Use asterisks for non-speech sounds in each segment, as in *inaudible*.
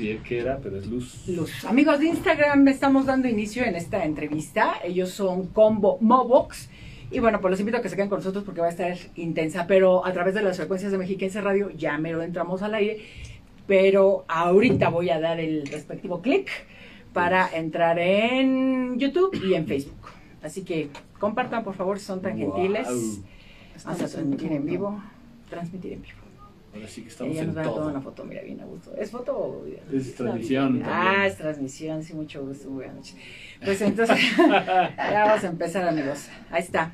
Sí, que era, pero es luz. Luz. Amigos de Instagram, estamos dando inicio en esta entrevista. Ellos son Combo Mobox. Y bueno, pues los invito a que se queden con nosotros porque va a estar intensa. Pero a través de las frecuencias de Mexiquense Radio ya me lo entramos al aire. Pero ahorita voy a dar el respectivo clic para entrar en YouTube y en Facebook. Así que compartan, por favor, si son tan Wow. gentiles. Vamos a transmitir en vivo. Transmitir en vivo. Ahora sí que estamos Ella en nos va a tomar una foto, mira, bien a gusto. ¿Es foto o video? Es transmisión Ah, es transmisión, sí, mucho gusto, buenas noches. Pues entonces, *laughs* *laughs* ya vamos a empezar, amigos. Ahí está.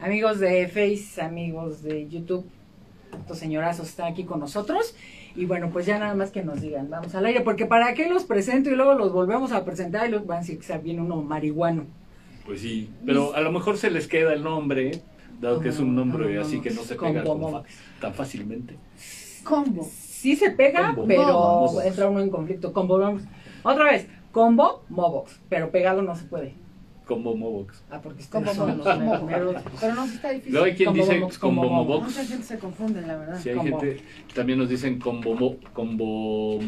Amigos de Face, amigos de YouTube, estos señorazos están aquí con nosotros. Y bueno, pues ya nada más que nos digan, vamos al aire, porque para qué los presento y luego los volvemos a presentar y luego van a decir que bien uno marihuano. Pues sí, pero a lo mejor se les queda el nombre, dado que es un nombre Combo así que no se pega Combo con tan fácilmente. Combo. Sí se pega, Combo, pero Mobox. entra uno en conflicto. Combo, vamos. Otra vez, combo, mobox, pero pegado no se puede. Combo Mobox. Ah, porque Combo ustedes son Mobox. los Combo. meros- *laughs* Pero no, sí está difícil. Luego hay quien Combo dice Mobox, Combo Combo Mobox. Mobox. Mucha gente se confunde, la verdad. Sí, hay Combo. gente, también nos dicen Combo Mo- Combo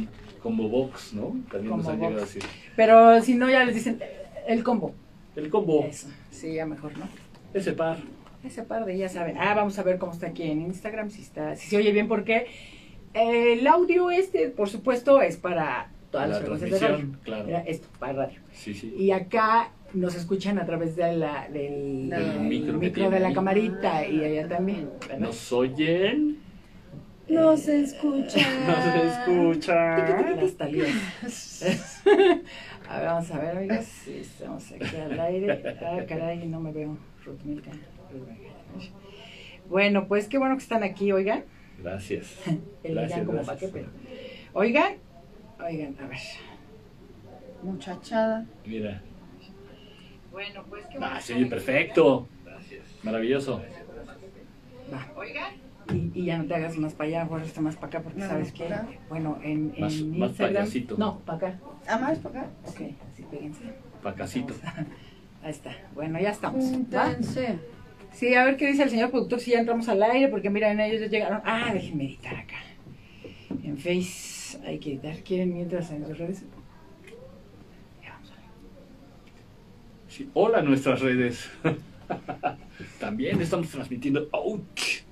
Combo Box, ¿no? También nos Combo han llegado a decir. Pero si no, ya les dicen el combo. El combo, Eso, sí, ya mejor, ¿no? ese par. Ese par de ya saben. Ah, vamos a ver cómo está aquí en Instagram, si está, si se oye bien, porque el audio este, por supuesto, es para todas La las frecuencias de radio. transmisión, claro. Era esto, para radio. Sí, sí. Y acá nos escuchan a través de la, del, micro de la camarita y allá también. ¿verdad? ¿Nos oyen? No se escucha. *laughs* No se escucha. Las *laughs* talías. a ver, vamos a ver, amigos. Sí, estamos aquí al aire. Ah, caray, no me veo. Ruth Milka. Bueno, pues qué bueno que están aquí, oigan. Gracias. *laughs* El Gracias, oigan como para gracias. qué, pero. Oigan, oigan, a ver. Muchachada. Mira. Bueno, pues qué Ah, se oye perfecto. Maravilloso. Va. Oigan. Y, y ya no te hagas más para allá, ahora está más para acá, porque No, sabes que, bueno, en, en Más- más Instagram. payasito. No, para acá. ¿Ah, más para acá? Ok, así péguense. Pacasito. *laughs* Ahí está. Bueno, ya estamos. ¿va? Sí, a ver qué dice el señor productor si ya entramos al aire, porque miren, ellos ya llegaron. Ah, déjenme editar acá. En Face hay que editar. ¿Quieren mientras en sus redes? Ya vamos. Sí, Hola nuestras redes. *laughs* También estamos transmitiendo. ¡Ouch!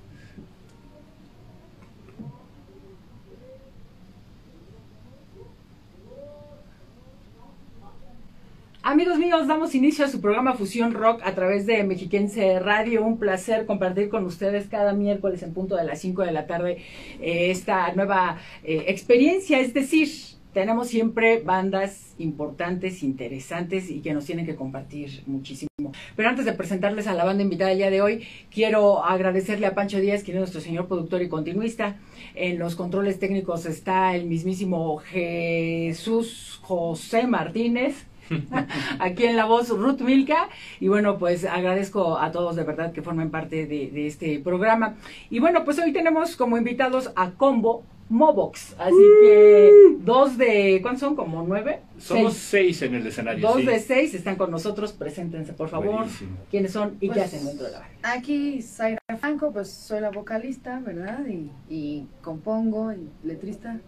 Amigos míos, damos inicio a su programa Fusión Rock a través de Mexiquense Radio. Un placer compartir con ustedes cada miércoles en punto de las 5 de la tarde eh, esta nueva eh, experiencia. Es decir, tenemos siempre bandas importantes, interesantes y que nos tienen que compartir muchísimo. Pero antes de presentarles a la banda invitada el día de hoy, quiero agradecerle a Pancho Díaz, quien es nuestro señor productor y continuista. En los controles técnicos está el mismísimo Jesús José Martínez. *laughs* Aquí en la voz Ruth Milka. Y bueno, pues agradezco a todos de verdad que formen parte de, de este programa. Y bueno, pues hoy tenemos como invitados a Combo Mobox. Así que dos de, ¿cuántos son? ¿Como nueve? Somos Seis. seis en el escenario. Dos sí. de seis están con nosotros. Preséntense, por favor. Buenísimo. ¿Quiénes son y qué Pues, hacen dentro de la banda? Aquí, Zaira Franco, pues soy la vocalista, ¿verdad? Y, y compongo, y letrista.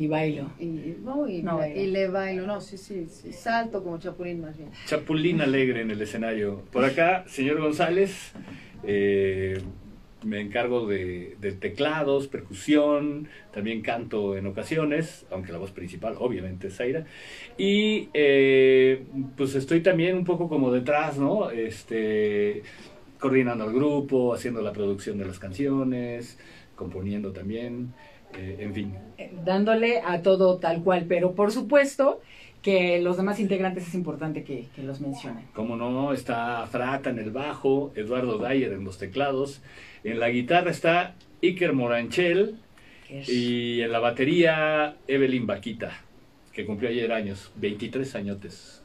Y bailo. Y, no, y, No, y le bailo, no, sí, sí, sí, salto como chapulín más bien. Chapulín alegre en el escenario. Por acá, señor González, eh, me encargo de, de teclados, percusión, también canto en ocasiones, aunque la voz principal obviamente es Zaira. Y eh, pues estoy también un poco como detrás, ¿no? Este, coordinando al grupo, haciendo la producción de las canciones, componiendo también, eh, en fin. Eh, Dándole a todo tal cual. Pero por supuesto que los demás integrantes es importante que, que los mencionen. Como no, está Frata en el bajo, Eduardo Dyer en los teclados, en la guitarra está Iker Moranchel y en la batería Evelyn Vaquita, que cumplió ayer años, 23 añotes.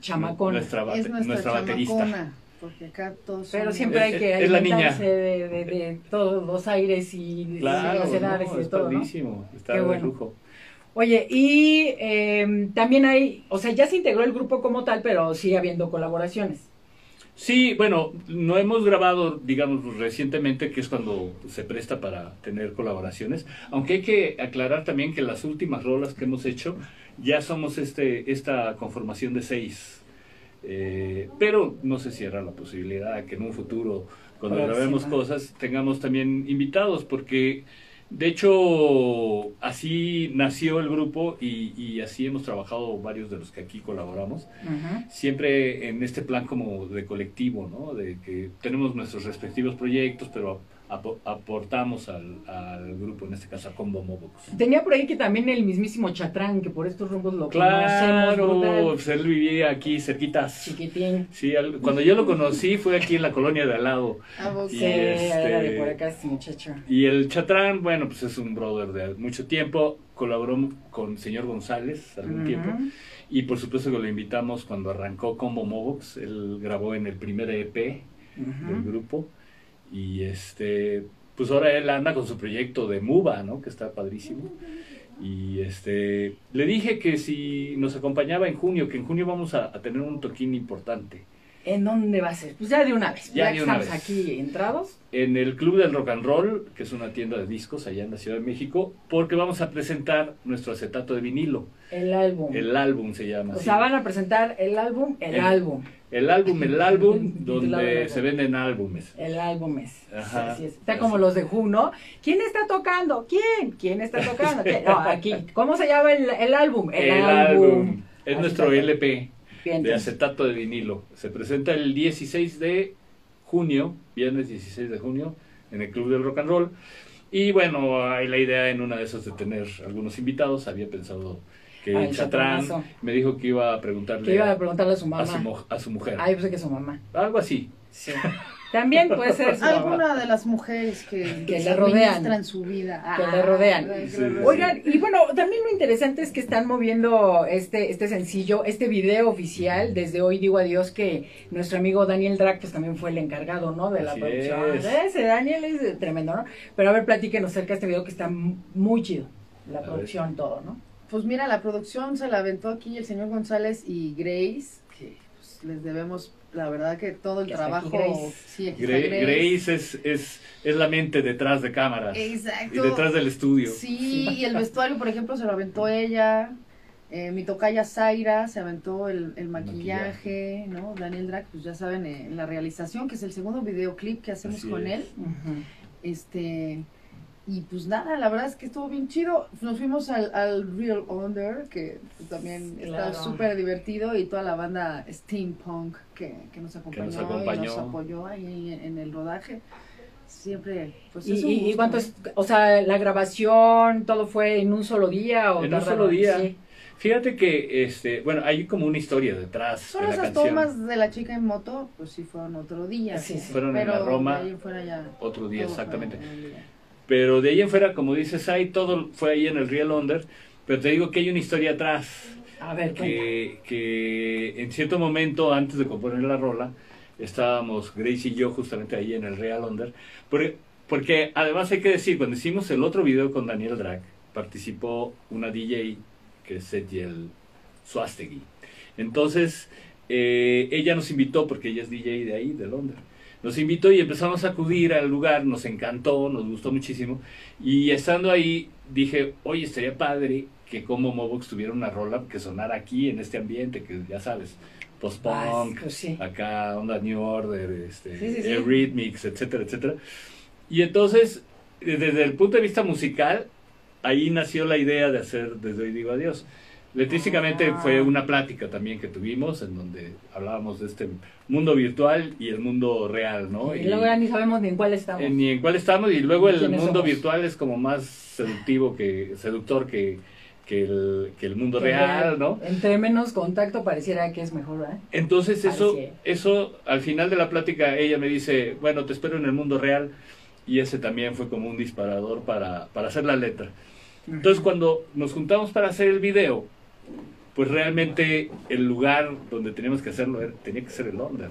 chamacón. Nuestra, bate- es nuestra, nuestra baterista. chamacona, porque acá todos Pero son- siempre hay que alimentarse de, de- de todos los aires y de Claro, las edades no, y es todo, ¿no? está Qué de bueno. lujo. Oye, y eh, también hay, o sea, ya se integró el grupo como tal, pero sigue habiendo colaboraciones. Sí, bueno, no hemos grabado, digamos, recientemente, que es cuando se presta para tener colaboraciones, aunque hay que aclarar también que las últimas rolas que hemos hecho ya somos este, esta conformación de seis. Eh, pero no se cierra la posibilidad que en un futuro, cuando Próxima. grabemos cosas, tengamos también invitados, porque de hecho así nació el grupo y, y así hemos trabajado varios de los que aquí colaboramos siempre en este plan como de colectivo, ¿no? De que tenemos nuestros respectivos proyectos, pero apo- aportamos al, al grupo, en este caso a Combo Mobox. Tenía por ahí que también el mismísimo Chatrán, que por estos rumbos lo conocemos, Claro, brutal, pues él vivía aquí cerquitas. chiquitín. Sí, al- cuando yo lo conocí fue aquí en la colonia de al lado. A vos. Y Sí, era de este- por acá este muchacho. Y el Chatrán, bueno, pues es un brother de mucho tiempo, colaboró con señor González algún tiempo. Y por supuesto que lo invitamos cuando arrancó Combo Mobox, él grabó en el primer EP del grupo. Y este, pues ahora él anda con su proyecto de Muba, ¿no? Que está padrísimo. Y este, le dije que si nos acompañaba en junio, que en junio vamos a, a tener un toquín importante. ¿En dónde va a ser? Pues ya de una vez. Ya Ya, de que una estamos vez. aquí entrados. En el Club del Rock and Roll, que es una tienda de discos allá en la Ciudad de México, porque vamos a presentar nuestro acetato de vinilo. El álbum. El álbum se llama. o así. sea, van a presentar el álbum, el, El- álbum. El álbum, el álbum, *laughs* donde se venden álbumes. El álbum es. Ajá. Así es. Está Así. como los de Who, ¿no? ¿Quién está tocando? ¿Quién? ¿Quién está tocando? ¿Quién? No, aquí. ¿Cómo se llama el, el álbum? El, álbum. Es Así nuestro. LP. Bien, de acetato de vinilo. Se presenta el 16 de junio, viernes 16 de junio, en el Club del Rock and Roll. Y bueno, hay la idea en una de esas de tener algunos invitados. Había pensado que Ay, Chatrán me dijo que iba a preguntarle Que iba a a, preguntarle a su a mamá. su, mo- a su mujer. Ay, pues que su mamá. Algo así. Sí. También puede ser su mamá. Alguna de las mujeres que, Que le rodean. su vida. Que Ah, le que sí, rodean. Oigan, y bueno, también lo interesante es que están moviendo este, este sencillo, este video oficial, desde hoy digo adiós, que nuestro amigo Daniel Drac, pues también fue el encargado, ¿no? De la Así producción. es. Ese Daniel es tremendo, ¿no? Pero a ver, platíquenos acerca de este video que está muy chido. La A ver. producción, todo, ¿no? Pues mira, la producción se la aventó aquí el señor González y Grace, que pues, les debemos, la verdad que todo el trabajo. Grace. Sí, aquí Grace. Grace es, es, es la mente detrás de cámaras. Exacto. Y detrás del estudio. Sí, y el vestuario, por ejemplo, se lo aventó ella. Eh, mi tocaya Zaira se aventó el, el maquillaje, ¿no? Daniel Drac, pues ya saben, eh, en la realización, que es el segundo videoclip que hacemos Así con es. él. Ujú. Este, y pues nada, la verdad es que estuvo bien chido. Nos fuimos al, al Real Under, que también Claro. está súper divertido, y toda la banda Steampunk que, que nos acompañó, nos y nos apoyó ahí en, en el rodaje. Siempre, pues ¿Y, es un y- y cuántos, o sea, la grabación, todo fue en un solo día o En un solo día. Sí. Fíjate que, este, bueno, hay como una historia detrás Son de la esas canción. tomas de la chica en moto, pues sí fueron otro día. Sí, sí. Fueron en la Roma. fuera ya Otro día, exactamente. Pero de ahí en fuera, como dices, hay todo fue ahí en el Real Under. Pero te digo que hay una historia atrás. A ver. Que, que en cierto momento, antes de componer la rola, estábamos Grace y yo justamente ahí en el Real Under. Porque, porque además hay que decir, cuando hicimos el otro video con Daniel Drag, participó una DJ que es Setiel Suastegui. Entonces, eh, ella nos invitó, porque ella es DJ de ahí, de Londres. Nos invitó y empezamos a acudir al lugar, nos encantó, nos gustó muchísimo. Y estando ahí, dije, oye, estaría padre que como Mobox tuviera una rola que sonara aquí, en este ambiente, que ya sabes, post-punk, Ah, pues sí. acá onda New Order, este, Sí, sí. Eurythmics, etcétera, etcétera. Y entonces, eh, desde el punto de vista musical, ahí nació la idea de hacer Desde hoy digo adiós. Letrísticamente Ah. fue una plática también que tuvimos en donde hablábamos de este mundo virtual y el mundo real, ¿no? Y luego ya ni sabemos ni en cuál estamos. en- ni en cuál estamos y luego el ¿Quiénes mundo somos? virtual es como más seductivo que seductor que, que, el, que el mundo Que real, ¿no? Entre menos contacto pareciera que es mejor, ¿eh? Entonces eso, eso al final de la plática ella me dice, bueno, te espero en el mundo real y ese también fue como un disparador para, para hacer la letra. Entonces cuando nos juntamos para hacer el video, pues realmente el lugar donde teníamos que hacerlo era- tenía que ser el Londres.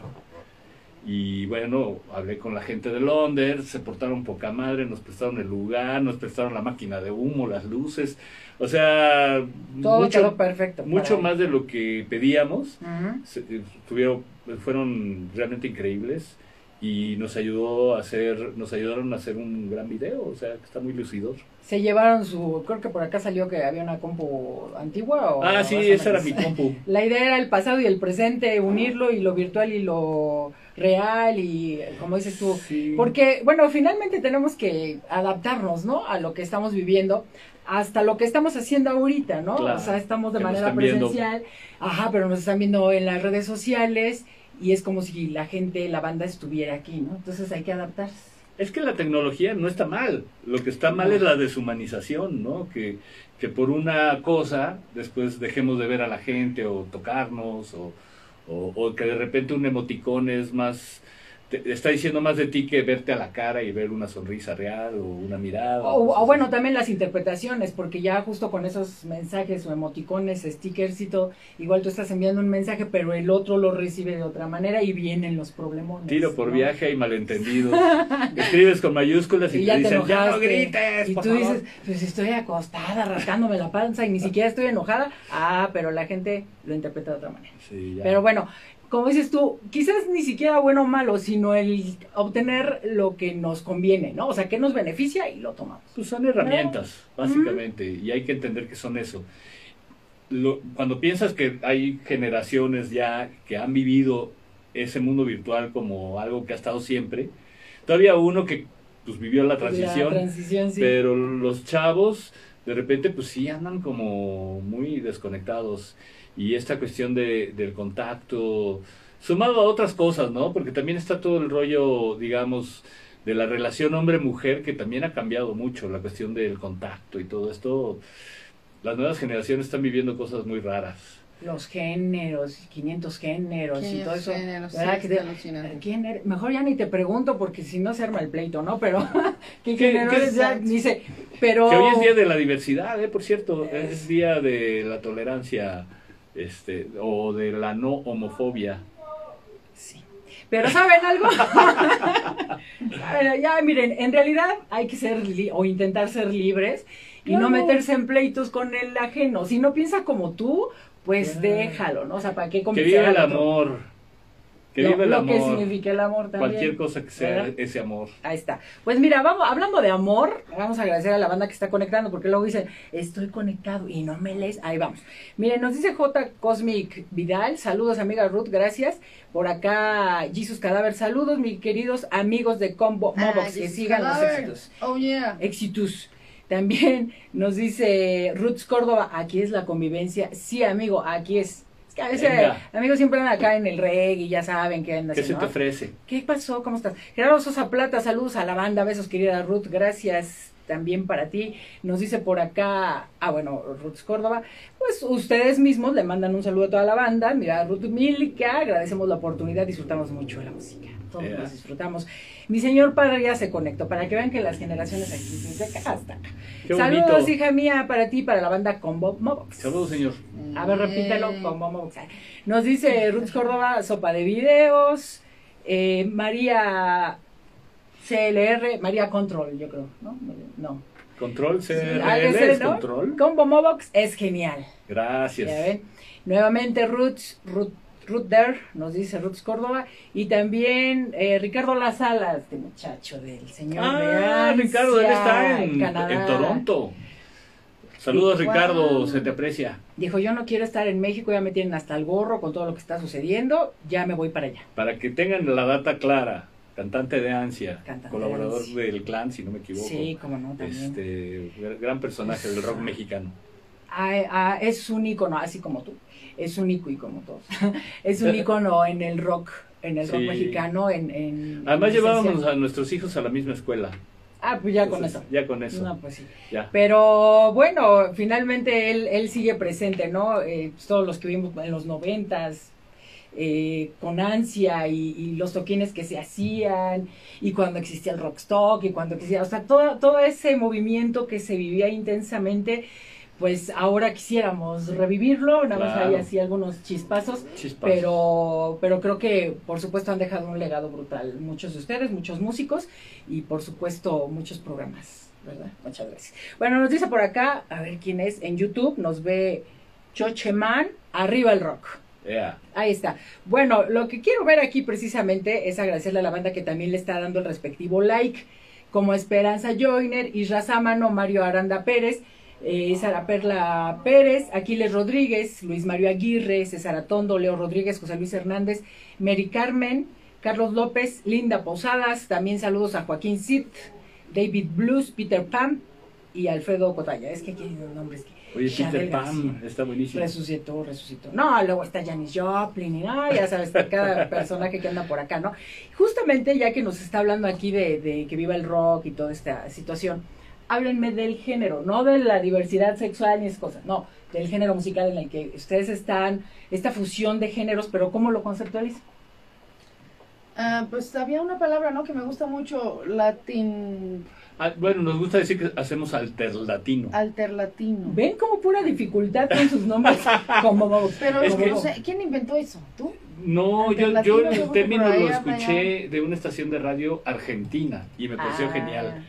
Y bueno, hablé con la gente de Londres, se portaron poca madre, nos prestaron el lugar, nos prestaron la máquina de humo, las luces. O sea, Todo mucho, quedó perfecto. mucho más de lo que pedíamos. Se- eh, tuvieron, fueron realmente increíbles y nos ayudó a hacer, nos ayudaron a hacer un gran video, o sea, que está muy lucidor. Se llevaron su, creo que por acá salió que había una compu antigua o Ah, sí, esa era mi compu. *laughs* La idea era el pasado y el presente, unirlo y lo virtual y lo real y como dices tú, Sí. porque bueno, finalmente tenemos que adaptarnos, ¿no? A lo que estamos viviendo, hasta lo que estamos haciendo ahorita, ¿no? Claro, o sea, estamos de manera viendo. presencial, ajá, pero nos están viendo en las redes sociales y es como si la gente, la banda estuviera aquí, ¿no? Entonces hay que adaptarse. Es que la tecnología no está mal. Lo que está mal es la deshumanización, ¿no? Que, que por una cosa después dejemos de ver a la gente o tocarnos o, o, o que de repente un emoticón es más... te- está diciendo más de ti que verte a la cara y ver una sonrisa real o una mirada. O, bueno, también las interpretaciones, porque ya justo con esos mensajes o emoticones, stickers y todo, igual tú estás enviando un mensaje, pero el otro lo recibe de otra manera y vienen los problemones. Tiro por ¿no? viaje y malentendidos. *laughs* Escribes con mayúsculas y, Y te dicen, ya no grites, Y por tú favor". dices, pues estoy acostada, rascándome la panza y ni siquiera estoy enojada. Ah, pero la gente lo interpreta de otra manera. Sí, ya. Pero bueno, como dices tú, quizás ni siquiera bueno o malo, sino el obtener lo que nos conviene, ¿no? O sea, que nos beneficia y lo tomamos. Pues son herramientas, básicamente, y hay que entender que son eso. Lo- cuando piensas que hay generaciones ya que han vivido ese mundo virtual como algo que ha estado siempre, todavía uno que pues vivió la transición, La transición, sí. pero los chavos de repente pues sí andan como muy desconectados y esta cuestión de, del contacto, sumado a otras cosas, ¿no? Porque también está todo el rollo, digamos, de la relación hombre-mujer que también ha cambiado mucho, la cuestión del contacto y todo esto. Las nuevas generaciones están viviendo cosas muy raras. Los géneros, 500 géneros y todo eso. Géneros, sí, ¿Verdad? De- alucinante. ¿Quién eres? Mejor ya ni te pregunto porque si no se arma el pleito, ¿no? Pero, *laughs* ¿qué, ¿Qué- género qué- eres? Ya sé. Pero... Que hoy es día de la diversidad, ¿eh? Por cierto, Es- es día de la tolerancia este, o de la no homofobia. Sí. Pero ¿saben algo? *laughs* Ya miren, en realidad hay que ser li- o intentar ser libres y no meterse en pleitos con el ajeno. Si no piensa como tú, pues Claro. déjalo, ¿no? O sea, ¿para qué Que viva el amor. Que lo, viva el lo que significa el amor también. Cualquier cosa que sea ¿verdad? ese amor. Ahí está. Pues mira, vamos, hablando de amor, vamos a agradecer a la banda que está conectando, porque luego dicen, estoy conectado y no me lees. Ahí vamos. Miren, nos dice J. Cosmic Vidal, saludos amiga Ruth, gracias. Por acá, Jesus Cadáver, saludos, mis queridos amigos de Combo Ah, Mobox, que Jesus sigan los éxitos. Oh, yeah. Éxitos. También nos dice Ruth Córdoba, aquí es la convivencia. Sí, amigo, aquí es. Que a veces, Venga. amigos, siempre andan acá en el reggae y ya saben que andan ¿Qué se te ofrece? ¿Qué pasó? ¿Cómo estás? Gerardo Sosa Plata, saludos a la banda, besos querida Ruth, gracias también para ti. Nos dice por acá, ah bueno, Ruth Córdoba, pues ustedes mismos le mandan un saludo a toda la banda. Mira, Ruth Milka, agradecemos la oportunidad, disfrutamos mucho de la música, todos Yeah. nos disfrutamos. Mi señor padre ya se conectó, para que vean que las generaciones aquí desde acá hasta acá. Qué Saludos, bonito. hija mía, para ti, para la banda Combo Mobox. Saludos, señor. A ver, repítelo con Momo Boxer. Nos dice Ruth Córdoba, sopa de videos. eh, María CLR, María Control, yo creo, ¿no? No. Control Sí, CRL ser, es ¿no? control. Combo Mobox es genial. Gracias. Ya ven. Nuevamente Ruth, Ruth, Ruth Der, nos dice Ruth Córdoba. Y también eh, Ricardo Las Alas, este muchacho del señor de Ah, Ansia, Ricardo, él está en, Toronto. Saludos, Sí. Ricardo, se te aprecia. Dijo, yo no quiero estar en México, ya me tienen hasta el gorro con todo lo que está sucediendo, ya me voy para allá. Para que tengan la data clara, cantante de Ansia, Cantante colaborador de del clan, si no me equivoco. Sí, como no, también. Este, gr- gran personaje del rock mexicano. Ah, ah, es un ícono, así como tú. Es un ícono, y como todos. *laughs* es un ícono en el rock, en el rock Sí. mexicano, en... en Además en llevábamos a nuestros hijos a la misma escuela. Ah, pues ya con eso. Ya con eso. No, pues sí. Ya. Pero bueno, finalmente él, él sigue presente, ¿no? Eh, pues, todos los que vimos en los noventas, eh, con ansia y, y los toquines que se hacían, y cuando existía el rockstock, y cuando existía, o sea, todo, todo ese movimiento que se vivía intensamente, pues ahora quisiéramos revivirlo, nada más Claro. hay así algunos chispazos, Chispas. pero, pero creo que por supuesto han dejado un legado brutal. Muchos de ustedes, muchos músicos y por supuesto muchos programas, ¿verdad? Muchas gracias. Bueno, nos dice por acá, a ver quién es, en YouTube nos ve Chocheman, arriba el rock. Ahí está. Bueno, lo que quiero ver aquí precisamente es agradecerle a la banda que también le está dando el respectivo like, como Esperanza Joyner, Isra Sámano, Mario Aranda Pérez, eh, Sara Perla Pérez, Aquiles Rodríguez, Luis Mario Aguirre, César Atondo, Leo Rodríguez, José Luis Hernández, Mary Carmen, Carlos López, Linda Posadas, también saludos a Joaquín Cid, David Blues, Peter Pan y Alfredo Cotalla. Es que aquí hay nombres que... Oye, Peter Pan, García. está buenísimo. Resucitó, resucitó. No, luego está Janis Joplin y no, ya sabes, cada *laughs* personaje que anda por acá, ¿no? Justamente ya que nos está hablando aquí de, de que viva el rock y toda esta situación, háblenme del género, no de la diversidad sexual ni esas cosas, no, del género musical en el que ustedes están, esta fusión de géneros, pero ¿cómo lo conceptualizan? Ah, pues había una palabra, ¿no? Que me gusta mucho, latin, Ah, bueno, nos gusta decir que hacemos alterlatino. alterlatino. ¿Ven como pura dificultad con sus nombres? *laughs* Como, Pero Es no que- sé, ¿quién inventó eso? ¿Tú? No, yo, yo el término lo escuché de una estación de radio argentina y me pareció Ah, genial.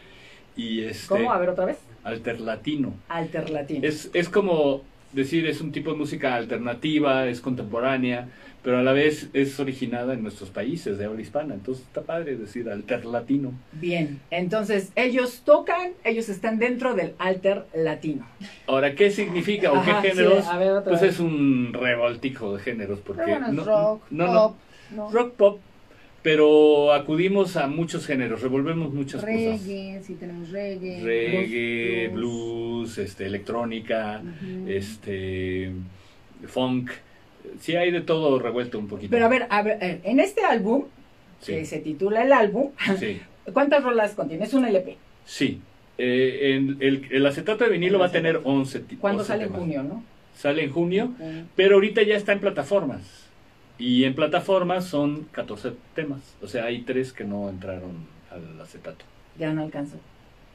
Y este, ¿Cómo? A ver otra vez. alterlatino. Alterlatino. Es, es como decir, es un tipo de música alternativa, es contemporánea, pero a la vez es originada en nuestros países de habla hispana. Entonces está padre decir alterlatino. Bien, entonces ellos tocan, ellos están dentro del alter latino. Ahora, ¿qué significa o Ajá, qué sí, géneros? a ver, otra pues vez. es un revoltijo de géneros, porque Pero bueno, es no, rock, no, no, pop, ¿no? rock pop, pero acudimos a muchos géneros, revolvemos muchas cosas. reggae, sí tenemos reggae. Reggae, blues, blues, este, electrónica, este, funk. Sí hay de todo revuelto un poquito. Pero a ver, a ver, eh, en este álbum, que se titula El álbum, *laughs* sí, ¿cuántas rolas contiene? Es un LP. sí. Eh, en el, el acetato de vinilo El va a tener 11 ti- ¿Cuándo 11 sale en junio, no? Sale en junio, pero ahorita ya está en plataformas. Y en plataformas son 14 temas. O sea, hay tres que no entraron al acetato. Ya no alcanzó.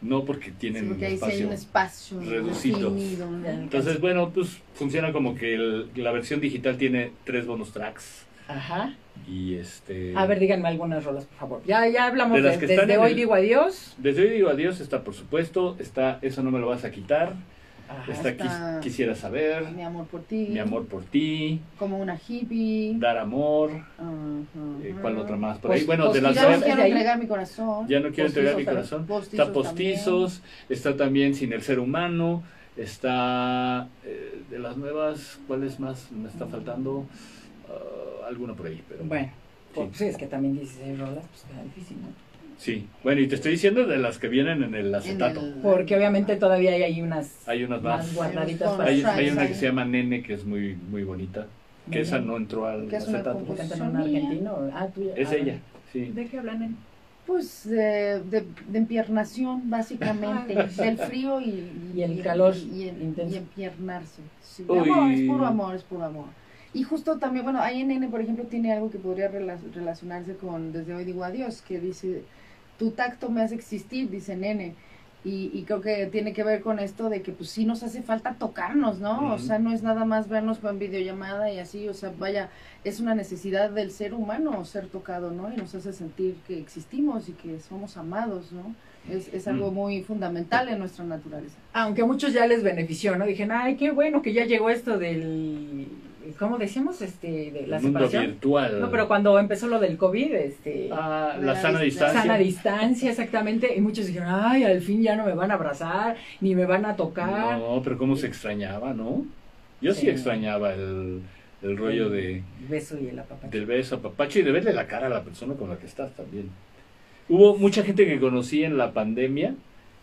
No porque Sí, tienen porque ahí sí hay espacio. un espacio reducido. definido. Entonces, bueno, pues funciona como que el- la versión digital tiene tres bonus tracks. Ajá. Y este. A ver, díganme algunas rolas, por favor. Ya, ya hablamos De de, las que están desde hoy el- digo adiós. Desde hoy digo adiós, está por supuesto, está Eso no me lo vas a quitar, Ajá. está, está- Quis- Quisiera saber, Mi amor por ti. Mi amor por ti, Como una hippie. Dar amor, Ajá. eh, ¿cuál otra más? Por ahí, Post- bueno, de las Postizos, nuevas- quiero ahí. entregar mi corazón. Ya no quiero entregar mi Postizos, corazón. Postizos Está Postizos, está también Sin el Ser Humano, está eh, de las nuevas, ¿cuáles más me está faltando? Ah, alguna por ahí, pero Bueno, Sí. pues sí, es que también 16 rolas, pues queda difícil, ¿no? Sí. Bueno, y te estoy diciendo de las que vienen en el acetato. En el- Porque obviamente todavía hay unas Hay unas más más. guardaditas Hay para Hay, hay una que se llama Nene que es muy muy bonita, que esa no entró al Que es acetato. Ah. Es Ah, ella, sí. ¿De qué hablan? en- Pues de, de, de empiernación, básicamente. del frío y, Y el calor Y, y empiernarse. Sí, Uy. amor, es puro amor, es puro amor. Y justo también, bueno, ahí en N, por ejemplo, tiene algo que podría rela- relacionarse con Desde hoy digo adiós, que dice, tu tacto me hace existir, dice Nene. Y, y creo que tiene que ver con esto de que pues sí nos hace falta tocarnos, ¿no? O sea, no es nada más vernos en videollamada y así, o sea, vaya, es una necesidad del ser humano ser tocado, ¿no? Y nos hace sentir que existimos y que somos amados, ¿no? Es, es algo Mm. muy fundamental en nuestra naturaleza. Aunque a muchos ya les benefició, ¿no? Dijeron, ay, qué bueno que ya llegó esto del... ¿Cómo decíamos? Este, de la El mundo separación. virtual. No, pero cuando empezó lo del COVID, este... Ah, De la la sana dis- distancia. Sana distancia, exactamente. Y muchos dijeron, ay, al fin ya no me van a abrazar, ni me van a tocar. No, pero cómo se extrañaba, ¿no? Yo sí, Sí. extrañaba el, el rollo de, El beso y el apapacho. del beso, papacho y de verle la cara a la persona con la que estás también. Hubo mucha gente que conocí en la pandemia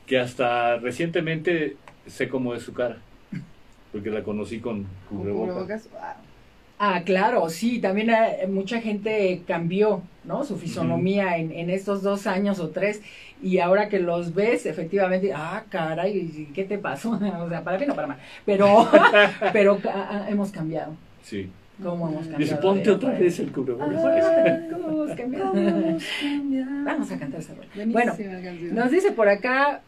que hasta recientemente sé cómo es su cara. Porque la conocí con Con cubrebocas. Ah, claro, sí, también eh, mucha gente cambió, ¿no? Su fisonomía en, en estos dos años o tres, y ahora que los ves, efectivamente, ah, caray, ¿qué te pasó? *laughs* o sea, para bien o para mal, pero, *laughs* pero ah, ah, hemos cambiado, Sí. ¿cómo hemos cambiado? Dice, ponte otra vez el cubrebocas. Ah, ¿Cómo hemos cambiado? ¿Cómo hemos cambiado? Vamos a cantar esa rola. Bueno, canción. Nos dice por acá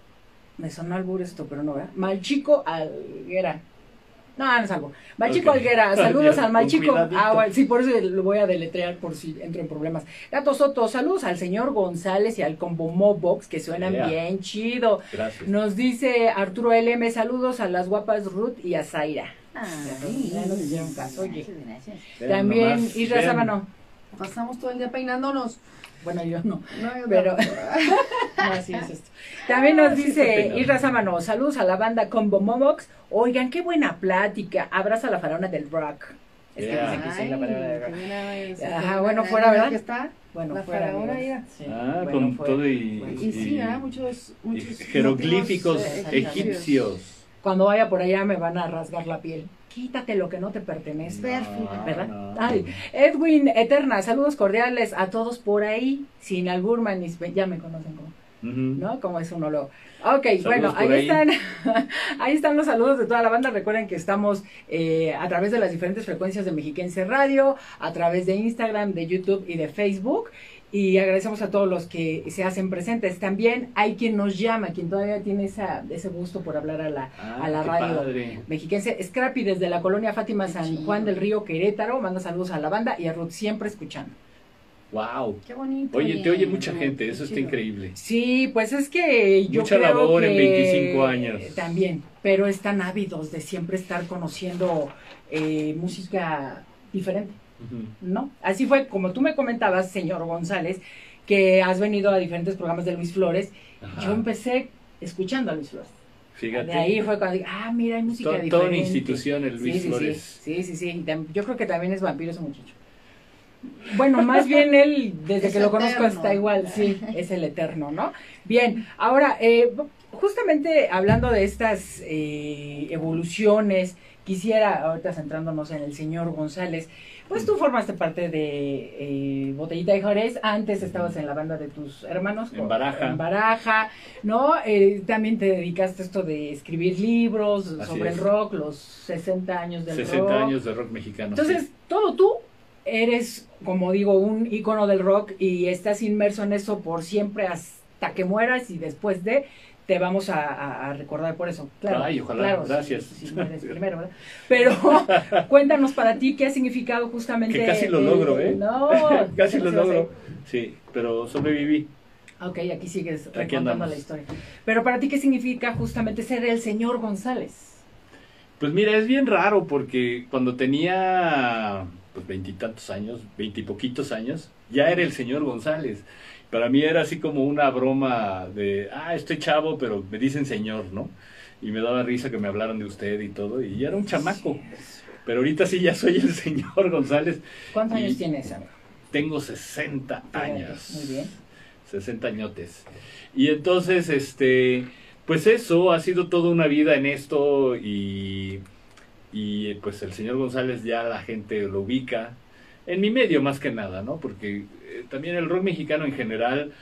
Me sonó albur esto, pero no, ¿verdad? Malchico Alguera. No, no es algo. Malchico Ok. Alguera, *laughs* saludos al cuidadito. Ah, bueno, sí, por eso lo voy a deletrear por si entro en problemas. Gato Soto, saludos al señor González y al Combo Mobox, que suenan Yeah. bien chido. Gracias. Nos dice Arturo LM, saludos a las guapas Ruth y a Zaira. Ay, Ya nos hicieron caso, oye. Muchas gracias. También Isra. Sábano. Pasamos todo el día peinándonos. Bueno, yo no. No, yo Pero-. *laughs* No, así es esto. *laughs* También nos Ah, sí, dice peinado. Isra saludos a la banda Combo Momox. Oigan, qué buena plática. Abraza a la faraona del rock. Es que dicen que soy la faraona del rock. Ajá, bueno, fuera, ¿verdad? Que está. Bueno, La fuera, faraona. Sí, Ah, bueno, con fuera. todo y, Bueno. Y sí, ¿verdad? Muchos, y muchos jeroglíficos motivos, eh, egipcios. Cuando vaya por allá me van a rasgar la piel. Quítate lo que no te pertenece. Perfecto. ¿Verdad? no. Ay, Edwin Eterna, saludos cordiales a todos por ahí. Sin Algurman, ya me conocen como. ¿no? Como es uno lo. Ok, bueno, ahí. están, *laughs* ahí están los saludos de toda la banda. Recuerden que estamos eh, a través de las diferentes frecuencias de Mexiquense Radio, a través de Instagram, de YouTube y de Facebook. Y agradecemos a todos los que se hacen presentes. También hay quien nos llama, quien todavía tiene esa, ese gusto por hablar a la, Ah, a la radio padre. mexiquense. Scrappy desde la colonia Fátima San chido. Juan del Río Querétaro. Manda saludos a la banda y a Ruth siempre escuchando. Wow. Qué bonito. Oye, te oye mucha gente, eso está increíble. Sí, pues es que yo Mucha creo labor en que 25 años. También, pero están ávidos de siempre estar conociendo eh, música diferente, ¿no? Así fue como tú me comentabas, señor González, que has venido a diferentes programas de Luis Flores. Ajá. Yo empecé escuchando a Luis Flores. Fíjate. De ahí fue cuando dije, ah, mira, hay música To- diferente. toda una institución, el Luis sí, sí, Flores. Sí, sí, sí, sí. Yo creo que también es vampiro ese muchacho. Bueno, más bien él, desde Es que lo conozco, eterno. está igual, sí, es el eterno, ¿no? Bien, ahora, eh, justamente hablando de estas eh, evoluciones, quisiera, ahorita centrándonos en el señor González, pues tú formaste parte de eh, Botellita de Jerez, antes estabas en la banda de tus hermanos. En con- Baraja. En Baraja, ¿no? Eh, también te dedicaste a esto de escribir libros Así sobre es. el rock, los 60 años del 60 rock. años de rock mexicano. Entonces, sí. todo tú eres, como digo, un icono del rock y estás inmerso en eso por siempre hasta que mueras y después de te vamos a, a- a recordar por eso. Claro, Ay, ojalá, claro, gracias. Si, si mueres primero, ¿verdad? Pero *laughs* cuéntanos para ti qué ha significado justamente. Que casi lo logro, ¿eh? No, *laughs* Casi lo logro. Sí, pero sobreviví. Ok, aquí sigues Aquí recontando andamos. la historia. Pero para ti, ¿qué significa justamente ser el señor González? Pues mira, es bien raro porque cuando tenía pues veintitantos años, veintipoquitos años, ya era el señor González. Para mí era así como una broma de, ah, estoy chavo, pero me dicen señor, ¿no? Y me daba risa que me hablaran de usted y todo, y ya era un chamaco. Pero ahorita sí ya soy el *laughs* señor González. ¿Cuántos años tienes, amigo? Tengo 60 años. Muy bien. 60 añotes. Y entonces, este, pues eso, ha sido toda una vida en esto y, y pues el señor González ya la gente lo ubica, en mi medio más que nada, ¿no? Porque eh, también el rock mexicano en general,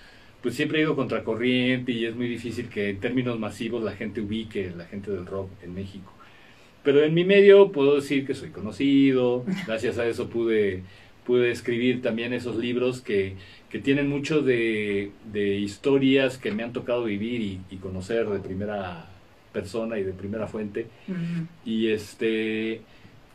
pues siempre ha ido contracorriente y es muy difícil que en términos masivos la gente ubique, la gente del rock en México. Pero en mi medio puedo decir que soy conocido, gracias a eso pude, pude escribir también esos libros que, que tienen mucho de, de historias que me han tocado vivir y, y conocer de primera persona y de primera fuente. Ujú. Y este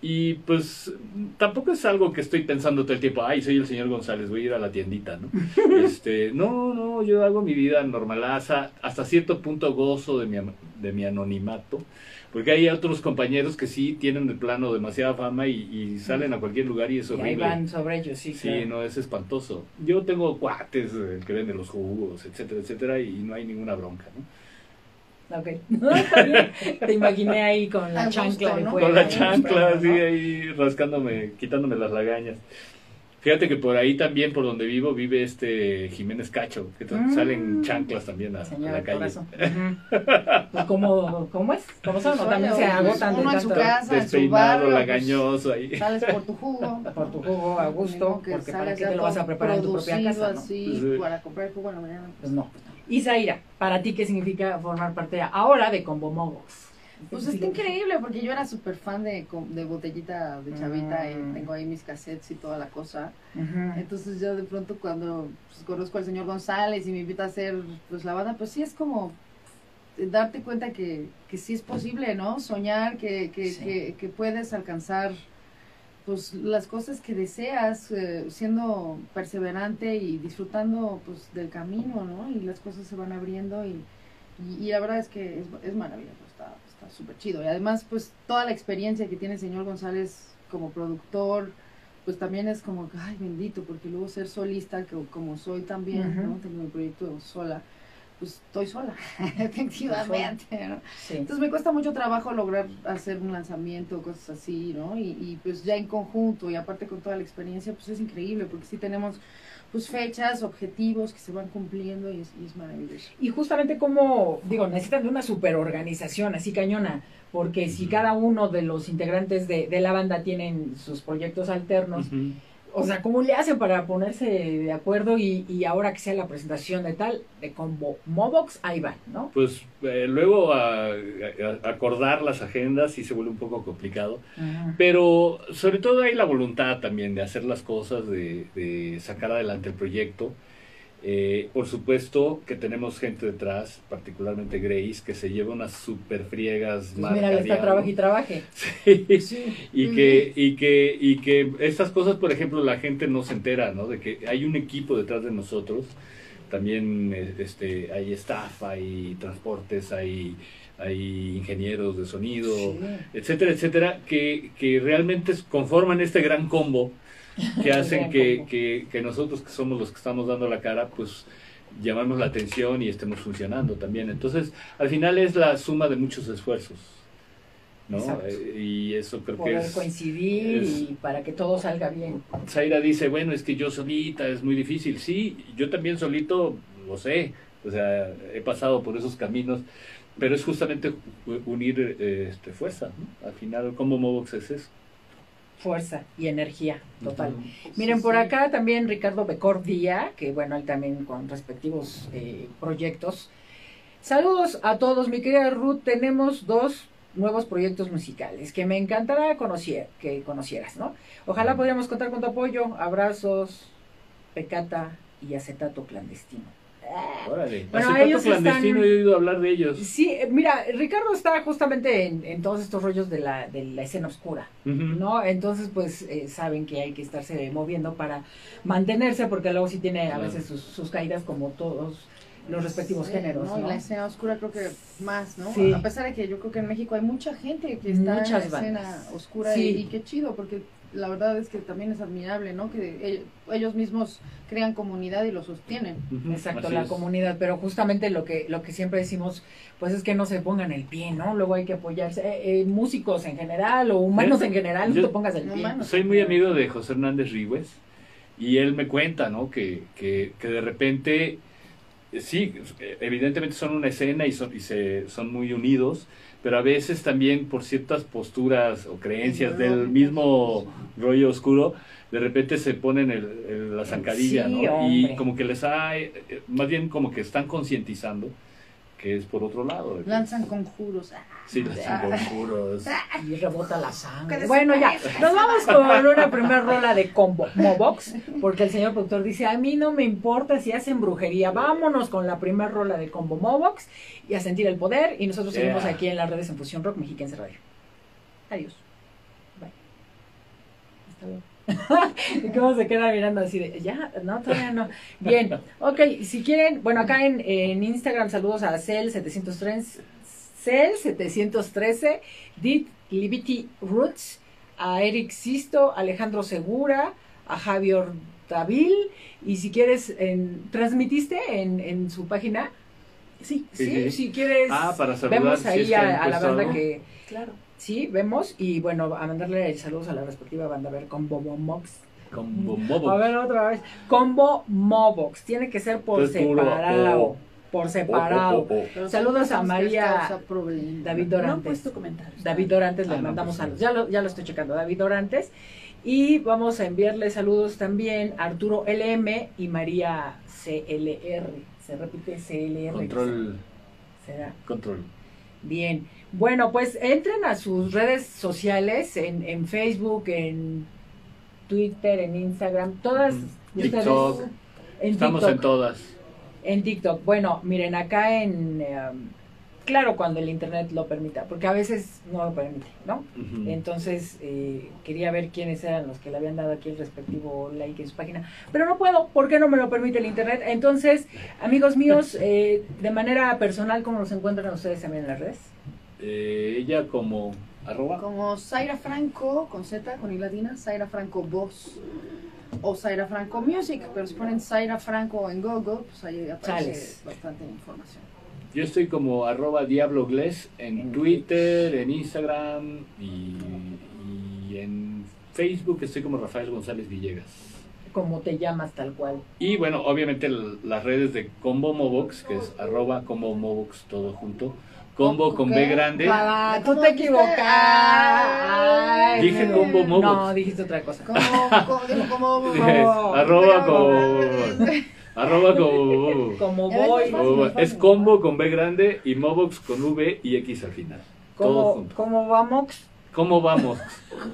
y pues tampoco es algo que estoy pensando todo el tiempo, ay, soy el señor González, voy a ir a la tiendita, ¿no? *laughs* este, no, no, yo hago mi vida normalaza, hasta cierto punto gozo de mi, de mi anonimato, porque hay otros compañeros que sí tienen de plano demasiada fama y, y salen a cualquier lugar y es Y ahí horrible. van sobre ellos, sí, Sí, claro. no, es espantoso. Yo tengo cuates eh, que venden los jugos, etcétera, etcétera, y no hay ninguna bronca, ¿no? Ok. *laughs* No, está bien. Te imaginé ahí con la Al gusto, chancla de ¿no? fuera. Con la ¿no? chancla, así ¿no? ahí rascándome, quitándome las lagañas. Fíjate que por ahí también, por donde vivo, vive este Jiménez Cacho, que Mm. salen chanclas también a, a Señor la calle. *laughs* Pues como, ¿cómo es? ¿Cómo son? ¿No? También se Pues, agotan de uno en su casa, en su Despeinado, barrio, lagañoso ahí. pues, sales por tu jugo. *laughs* por tu jugo a gusto, porque para qué te lo vas a preparar en tu propia casa, ¿no? así, Sí. para comprar jugo en la mañana. Pues no. Isaira, para ti, ¿qué significa formar parte ahora de Combo Mogos? Pues está increíble porque yo era súper fan de, botellita de chavita Mm. y tengo ahí mis cassettes y toda la cosa. Entonces yo de pronto cuando pues, conozco al señor González y me invita a hacer pues la banda, pues sí es como darte cuenta que, que sí es posible, ¿no? Soñar, que, que, Sí. que, que puedes alcanzar pues las cosas que deseas, eh, siendo perseverante y disfrutando pues del camino, ¿no? Y las cosas se van abriendo y, y, y la verdad es que es, es maravilloso, está está súper chido. Y además pues toda la experiencia que tiene el señor González como productor, pues también es como, ay bendito, porque luego ser solista, que como soy también. Tengo mi proyecto sola, pues estoy sola, *laughs* efectivamente, ¿no? Sí. Entonces me cuesta mucho trabajo lograr hacer un lanzamiento, cosas así, ¿no? Y, y pues ya en conjunto y aparte con toda la experiencia, pues es increíble porque sí tenemos pues fechas, objetivos que se van cumpliendo y es, y es maravilloso. Y justamente como, digo, necesitan de una superorganización así cañona, porque si cada uno de los integrantes de, de la banda tienen sus proyectos alternos. O sea, ¿cómo le hacen para ponerse de acuerdo y, y ahora que sea la presentación de tal, de combo Mobox, ahí van, ¿no? Pues eh, luego a, a- acordar las agendas sí se vuelve un poco complicado, pero sobre todo hay la voluntad también de hacer las cosas, de, de sacar adelante el proyecto. Eh, por supuesto que tenemos gente detrás, particularmente Grace, que se lleva unas super friegas. Pues mira, le está trabaje y trabaje. *laughs* Sí. Sí. Y que, y que, y que estas cosas, por ejemplo, la gente no se entera, ¿no? De que hay un equipo detrás de nosotros. También eh, este, hay staff, hay transportes, hay, hay ingenieros de sonido, Sí. etcétera, etcétera, que, que realmente conforman este gran combo *laughs* que hacen que, que, que nosotros que somos los que estamos dando la cara, pues llamamos la atención y estemos funcionando también. Entonces, al final es la suma de muchos esfuerzos, ¿no? Eh, y eso creo que es... coincidir es- y para que todo salga bien. Zaira dice, bueno, es que yo solita es muy difícil. Sí, yo también solito lo sé. O sea, he pasado por esos caminos. Pero es justamente unir eh, este, fuerza. ¿no? Al final, como Movox es eso. Fuerza y energía total. Miren, Sí, por sí. acá también Ricardo Becor Díaz, que bueno, él también con respectivos eh, proyectos. Saludos a todos, mi querida Ruth, tenemos dos nuevos proyectos musicales que me encantará conocer, que conocieras, ¿no? Ojalá podríamos contar con tu apoyo. Abrazos, Pecata y Acetato Clandestino. Órale. Bueno, Hace ellos clandestino están- he oído hablar de ellos. Sí, mira, Ricardo está justamente en, en todos estos rollos de la, de la escena oscura. ¿no? Entonces, pues eh, saben que hay que estarse moviendo para mantenerse, porque luego sí tiene a Claro. veces sus, sus caídas como todos los respectivos Sí, géneros, ¿no? ¿no? La escena oscura creo que más, ¿no? Sí. A pesar de que yo creo que en México hay mucha gente que está Muchas en la escena oscura Sí. y, y qué chido, porque la verdad es que también es admirable, ¿no? Que ellos, mismos crean comunidad y lo sostienen. Exacto, así la es. comunidad, pero justamente lo que lo que siempre decimos, pues es que no se pongan el pie, ¿no? Luego hay que apoyarse, eh, eh, músicos en general o humanos en general, no yo- te pongas el pie. Soy muy amigo de José Hernández Ríguez y él me cuenta, ¿no? Que, que, que de repente, eh, sí, evidentemente son una escena y, son, y se, son muy unidos, pero a veces también por ciertas posturas o creencias del mismo rollo oscuro, de repente se ponen el, el- la zancadilla, Sí, ¿no? hombre. Y como que les ha, eh, eh, más bien como que están concientizando que es por otro lado. Lanzan conjuros. ah, Sí, lanzan conjuros. Y rebota la sangre. Bueno, ya, nos vamos con una primera rola de combo, Mobox, porque el señor productor dice, a mí no me importa si hacen brujería, vámonos con la primera rola de combo Mobox y a sentir el poder, y nosotros seguimos aquí en las redes en Fusión Rock Mexiquense Radio. Adiós. Bye. Hasta luego. ¿Y *laughs* cómo se queda mirando así de, ya, no, todavía no. Bien, ok, si quieren, bueno, acá en, en Instagram saludos a Cel713, Cel713, Dit Liberty Roots, a Eric Sisto, Alejandro Segura, a Javier Davil, y si quieres, en, ¿transmitiste en, en su página? Sí, sí, si quieres, Ah, para saludar. vemos si ahí es que han a, a la banda que, Claro. Sí, vemos, y bueno, a mandarle saludos a la respectiva banda, a ver, con Bobo Mox. Con Mobox. A ver otra vez. Combo Mobox. Tiene que ser por Entonces, separado. oh. Por separado. Oh, oh, oh. Saludos a María. David No Dorantes. puesto comentarios. David Dorantes, Ah, le no, mandamos pues, saludos. Ya lo, ya lo estoy checando. David Dorantes. Y vamos a enviarle saludos también a Arturo LM y María CLR. Se repite CLR. Control. ¿Será? Control. Bien. Bueno, pues entren a sus redes sociales, en, en Facebook, en Twitter, en Instagram, todas. Ujú. ustedes- TikTok. en Estamos TikTok. en todas. En TikTok. Bueno, miren, acá en em, Claro, cuando el internet lo permita, porque a veces no lo permite, ¿no? Entonces, eh, quería ver quiénes eran los que le habían dado aquí el respectivo like en su página. Pero no puedo, porque no me lo permite el internet. Entonces, amigos míos, *laughs* eh, de manera personal, ¿cómo los encuentran ustedes también en las redes? Eh, ella como arroba. Como Zaira Franco, con Z, con I latina, Zaira Franco Voz. O Zaira Franco Music, pero si ponen Zaira Franco en Google, pues ahí aparece Sales. bastante información. Yo estoy como arroba diablogles en En Twitter, en Instagram y, y en Facebook estoy como Rafael González Villegas. Como te llamas tal cual. Y bueno, obviamente las redes de Combo Mobox, que es arroba Combo Mobox todo junto. Combo con B grande. Papá, tú ¿Cómo te viste? equivocaste. Ay, Dije combo Mobox. No, dijiste otra cosa. *laughs* Como, como, como, Es arroba como- con arroba Como ves, voy, es combo con B grande y Mobox con V y X al final. Todo como, junto. como vamos, ¿Cómo vamos?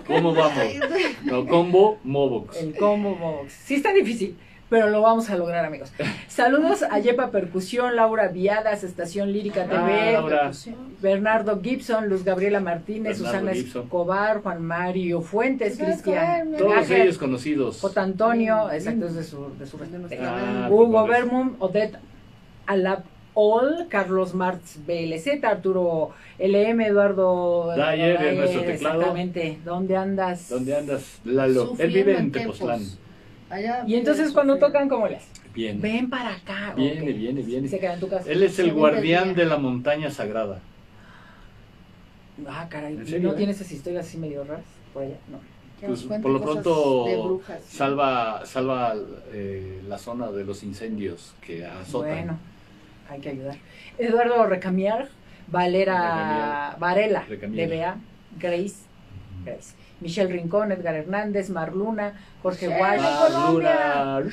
¿Cómo vamos? *laughs* No, combo Mobox. el combo box. Sí está difícil, pero lo vamos a lograr, amigos. *laughs* Saludos a Yepa Percusión, Laura Viadas, Estación Lírica Ah, TV. Bernardo Gibson, Luz Gabriela Martínez, Bernardo Susana Gibson. Escobar, Juan Mario Fuentes, Cristian Todos ellos conocidos. J. Antonio, Mm, exacto, mm. es de su, de su Ah, Hugo pues, Bermum, Odette Alap All, Carlos Martz BLZ, Arturo LM, Eduardo Dyer, en nuestro teclado. Exactamente. ¿Dónde andas? ¿Dónde andas, Lalo? Él vive en. Tepoztlán. Allá Y entonces cuando tocan, ¿cómo le haces? Bien. Ven para acá. Viene, viene, viene. Se queda en tu casa. Él es el guardián de la montaña sagrada. Ah, caray. ¿En ¿Y serio, ¿No eh? tienes esas historias así medio raras por allá? No. Pues, por lo pronto salva, salva eh, la zona de los incendios que azotan. Bueno, hay que ayudar. Eduardo Recamier, Valera Recamier. Varela, Recamier. DBA, Grace, Grace. Michelle Rincón, Edgar Hernández, Marluna, Jorge. Walsh, Colombia. Luna.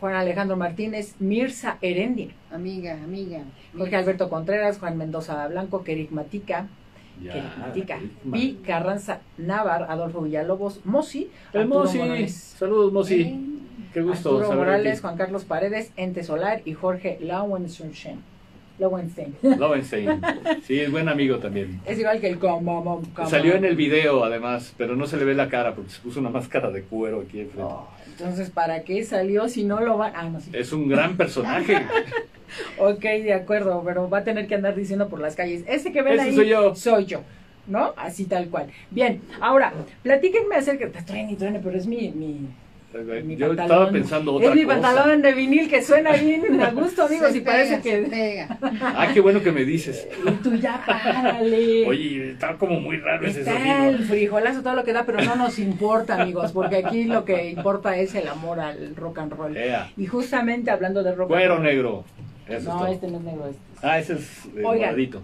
Juan Alejandro Martínez, Mirza Erendin, Amiga, amiga. Jorge Alberto Contreras, Juan Mendoza Blanco, Kerik Matica, Ya, Kerik Matica, Kerik Vi Carranza Navar, Adolfo Villalobos, Mosi, El Mosi. Saludos, Mosi. Eh, Qué gusto Arturo Morales. Juan Carlos Paredes, Ente Solar y Jorge Lauenstein. Lauenstein. Lowenstein. Sí, es buen amigo también. Es igual que el como, como, como. Salió en el video además, pero no se le ve la cara porque se puso una máscara de cuero aquí enfrente. Oh, entonces, ¿para qué salió si no lo va? Ah, no, sí. Es un gran personaje. *laughs* Ok, de acuerdo, pero va a tener que andar diciendo por las calles. Ese que ven Ese ahí soy yo. soy yo, ¿no? Así tal cual. Bien, ahora, platíquenme acerca. Truene y truene, pero es mi. mi Yo pantalón. estaba pensando otra es mi cosa. pantalón de vinil que suena bien a gusto, amigos, se y parece pega, que. se pega. Ah, qué bueno que me dices. Y tú ya párale. Oye, está como muy raro ese Está el sonido. frijolazo, todo lo que da, pero no nos importa, amigos, porque aquí lo que importa es el amor al rock and roll. Ea, Y justamente hablando de rock Cuero and roll. negro. Eso No, es este no es negro, este. es-. Ah, ese es el Oigan. moradito.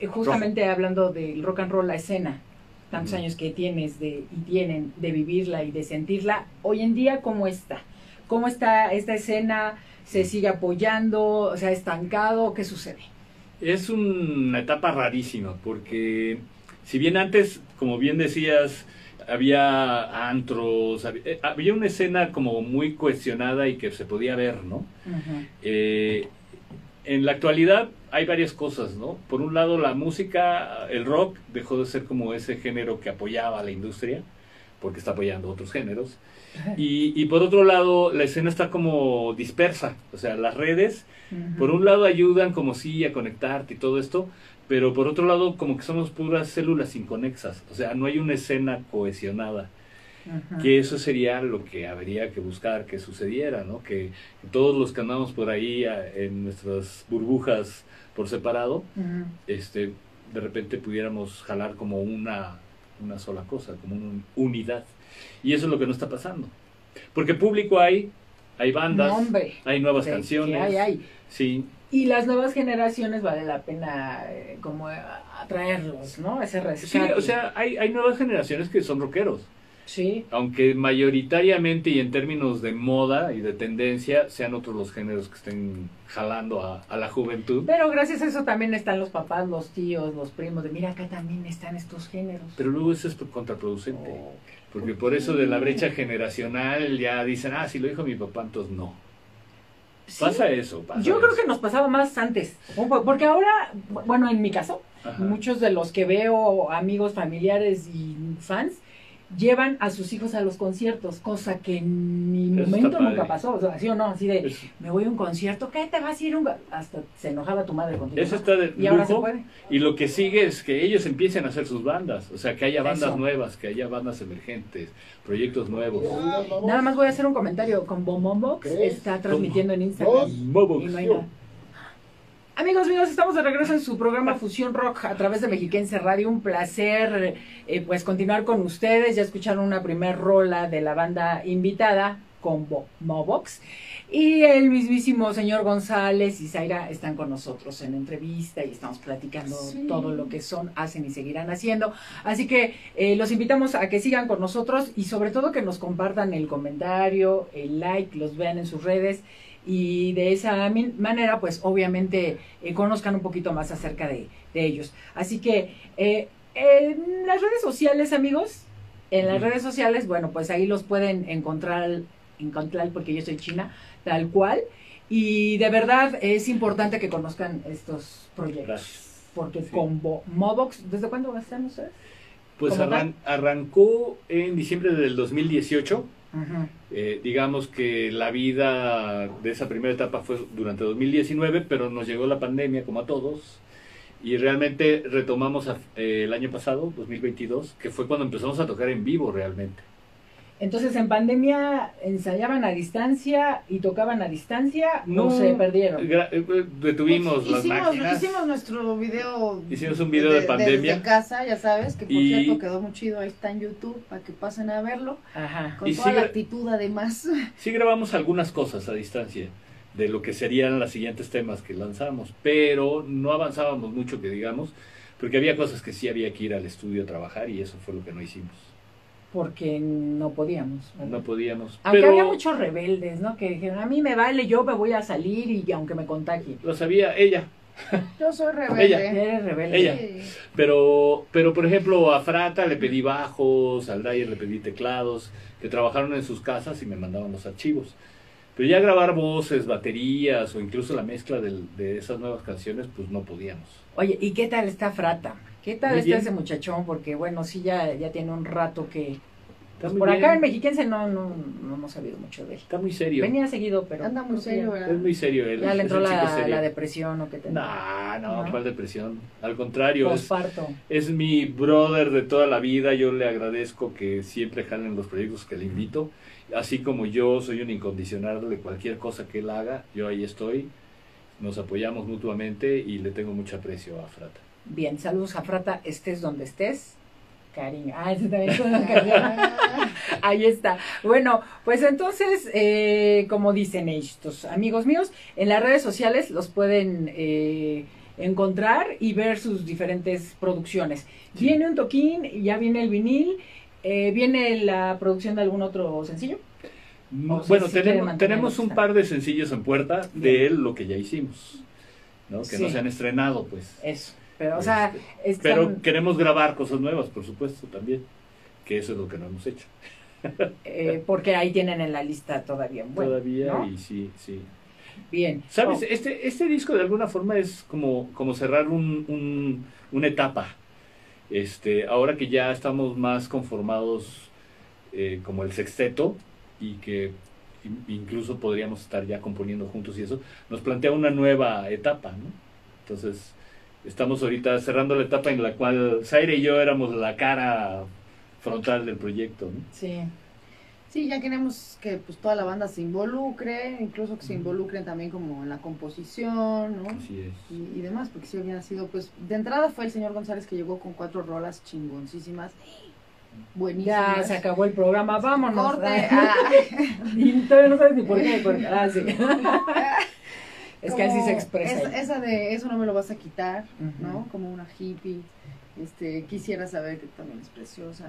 Eh, Justamente hablando del rock and roll, la escena, tantos años que tienes de, y tienen de vivirla y de sentirla, hoy en día, ¿cómo está? ¿Cómo está esta escena? ¿Se sigue apoyando? ¿Se ha estancado? ¿Qué sucede? Es una etapa rarísima porque si bien antes, como bien decías, había antros, había, eh, había una escena como muy cuestionada y que se podía ver, ¿no? Eh, en la actualidad hay varias cosas, ¿no? Por un lado, la música, el rock dejó de ser como ese género que apoyaba a la industria, porque está apoyando otros géneros. Y, y por otro lado, la escena está como dispersa, o sea, las redes, por un lado ayudan como sí a conectarte y todo esto, pero por otro lado como que somos puras células inconexas, o sea, no hay una escena cohesionada Que eso sería lo que habría que buscar que sucediera, ¿no? Que todos los que andamos por ahí a- en nuestras burbujas por separado, este, de repente pudiéramos jalar como una, una sola cosa, como una unidad. Y eso es lo que no está pasando. Porque público hay, hay bandas, No, hay nuevas Sí, canciones. que hay, hay. Sí, Y las nuevas generaciones vale la pena eh, como eh, atraerlos, ¿no? Ese sí, rescate. o sea, hay, hay nuevas generaciones que son rockeros. Sí. aunque mayoritariamente y en términos de moda y de tendencia sean otros los géneros que estén jalando a, a la juventud. Pero gracias a eso también están los papás, los tíos, los primos, de mira, acá también están estos géneros. Pero luego eso es contraproducente, Oh. porque por eso de la brecha generacional ya dicen, ah, si lo dijo mi papá, entonces no. Sí. Pasa eso. Pasa Yo creo que nos pasaba más antes, porque ahora, bueno, en mi caso, Ajá. muchos de los que veo, amigos, familiares y fans, llevan a sus hijos a los conciertos, cosa que en mi Eso momento nunca pasó, o sea, ¿sí o no? Así de, me voy a un concierto, ¿qué te vas a ir un... Hasta se enojaba tu madre contigo. Eso ¿no? está de Y ahora se lujo. puede. Y lo que sigue es que ellos empiecen a hacer sus bandas, o sea, que haya bandas Eso. nuevas, que haya bandas emergentes, proyectos nuevos. Nada más voy a hacer un comentario con Bomombox, está transmitiendo en Instagram. Y no hay nada. Amigos míos, estamos de regreso en su programa Fusión Rock a través de Mexiquense Radio. Un placer eh, pues continuar con ustedes. Ya escucharon una primer rola de la banda invitada con Bo- Mobox. Y el mismísimo señor González y Zaira están con nosotros en entrevista y estamos platicando Sí. todo lo que son, hacen y seguirán haciendo. Así que eh, los invitamos a que sigan con nosotros y sobre todo que nos compartan el comentario, el like, los vean en sus redes y de esa manera pues obviamente eh, conozcan un poquito más acerca de, de ellos. Así que eh, en las redes sociales amigos, en las redes sociales, bueno pues ahí los pueden encontrar, encontrar porque yo soy china, tal cual. Y de verdad es importante que conozcan estos proyectos. Gracias. Porque Sí. con Bo- Mobox, ¿desde cuándo están ustedes? Pues ¿Cómo arran- arrancó en diciembre del 2018. Eh, digamos que la vida de esa primera etapa fue durante 2019, pero nos llegó la pandemia como a todos. Y realmente retomamos a- eh, el año pasado, 2022, que fue cuando empezamos a tocar en vivo realmente. Entonces en pandemia ensayaban a distancia y tocaban a distancia, no, se perdieron. Eh, detuvimos Pues, las hicimos, máquinas. hicimos nuestro video. Hicimos un video de pandemia. Desde casa, ya sabes, que por Y- cierto quedó muy chido. Ahí está en YouTube para que pasen a verlo. Ajá. Con Y toda la actitud, además. Sí grabamos algunas cosas a distancia de lo que serían los siguientes temas que lanzamos, pero no avanzábamos mucho, que digamos, porque había cosas que sí había que ir al estudio a trabajar y eso fue lo que no hicimos. Porque no podíamos. ¿verdad? No podíamos. Aunque pero había muchos rebeldes, ¿no? Que dijeron, a mí me vale, yo me voy a salir y aunque me contagie. lo sabía ella, *laughs* Yo soy rebelde. Eres rebelde. Ella. Pero, pero por ejemplo a Frata le pedí bajos, al Dyer le pedí teclados, que trabajaron en sus casas y me mandaban los archivos. Pero ya grabar voces, baterías o incluso la mezcla del- de esas nuevas canciones, pues no podíamos. Oye, ¿y qué tal está Frata? ¿Qué tal Muy está bien. ese muchachón? Porque bueno, sí ya, ya tiene un rato que... Pues, por bien. acá en Mexiquense no, no, no hemos sabido mucho de él. Está muy serio. Venía seguido, pero... Anda muy serio, ¿verdad? Es muy serio él. Ya le es entró la, serio. la depresión o que tenía. No, no, ¿No? ¿cuál depresión? Al contrario, es, es mi brother de toda la vida. Yo le agradezco que siempre jalen los proyectos que le invito. Así como yo soy un incondicional de cualquier cosa que él haga, yo ahí estoy. Nos apoyamos mutuamente y le tengo mucho aprecio a Frata. Bien, saludos a Frata, estés donde estés. Cariño. Ah, ese también es una. *laughs* Ahí está. Bueno, pues entonces, eh, como dicen estos amigos míos, en las redes sociales los pueden eh, encontrar y ver sus diferentes producciones. Sí. Viene un toquín, ya viene el vinil, eh, viene la producción de algún otro sencillo. Sea, bueno, si tenemos, un par de sencillos en puerta de él, lo que ya hicimos. ¿no? Que no se han estrenado, pues. Eso. Pero, o sea, Este, están- Pero queremos grabar cosas nuevas, por supuesto, también. Que eso es lo que no hemos hecho. eh, porque ahí tienen en la lista todavía. un buen, Todavía, ¿no? y sí, sí. Bien. ¿Sabes? Oh, Este, este disco de alguna forma es como, como cerrar un, un- una etapa. Este, ahora que ya estamos más conformados eh, como el sexteto y que in- incluso podríamos estar ya componiendo juntos y eso, nos plantea una nueva etapa, ¿no? Entonces, estamos ahorita cerrando la etapa en la cual Zaire y yo éramos la cara frontal del proyecto, ¿no? Sí. Sí, ya queremos que pues toda la banda se involucre, incluso que se involucren también como en la composición, ¿no? Así es. Y, y demás, porque sí habían sido, pues, de entrada fue el señor González que llegó con cuatro rolas chingoncísimas, buenísimas. Ya se acabó el programa, vámonos. Corte. Ah, *laughs* ah. y todavía no sabes ni por qué. porque- ah, sí. *laughs* es que así se expresa. Esa, ella. esa de eso no me lo vas a quitar, ¿no? Como una hippie. Este, quisiera saber que también es preciosa.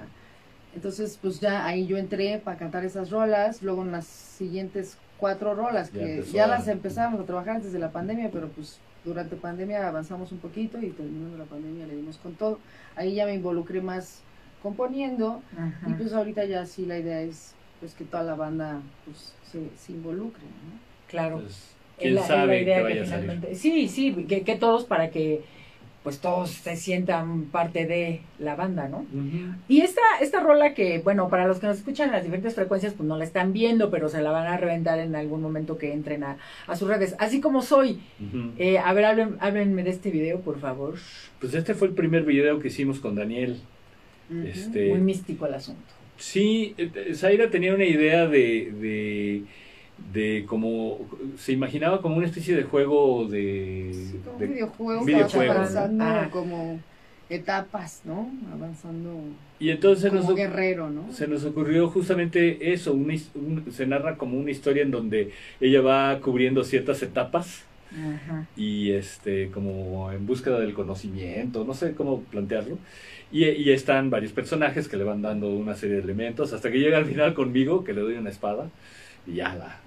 Entonces, pues ya ahí yo entré para cantar esas rolas. Luego en las siguientes cuatro rolas, Ya que empezó ya a- las empezamos a trabajar antes de la pandemia, pero pues durante pandemia avanzamos un poquito y terminando la pandemia le dimos con todo. Ahí ya me involucré más componiendo. Ajá. Y pues ahorita ya sí la idea es pues que toda la banda pues se, se involucre, ¿no? Claro. Entonces, ¿Quién la- sabe la que vaya a salir? Sí, sí, que, que todos para que pues todos se sientan parte de la banda, ¿no? Y esta, esta rola que, bueno, para los que nos escuchan en las diferentes frecuencias, pues no la están viendo, pero se la van a reventar en algún momento que entren a, a sus redes. Así como soy. Eh, a ver, hablen, háblenme de este video, por favor. Pues este fue el primer video que hicimos con Daniel. Este, Muy místico el asunto. Sí, eh, Zaira tenía una idea de, de, de como, se imaginaba como una especie de juego de... Sí, como de- un videojuego, avanzando Ah. como etapas, ¿no? Avanzando y entonces como nos, guerrero, ¿no? se nos ocurrió justamente eso, un- se narra como una historia en donde ella va cubriendo ciertas etapas Ajá. y este como en búsqueda del conocimiento, no sé cómo plantearlo. Y, y están varios personajes que le van dando una serie de elementos hasta que llega al final conmigo, que le doy una espada y ya la...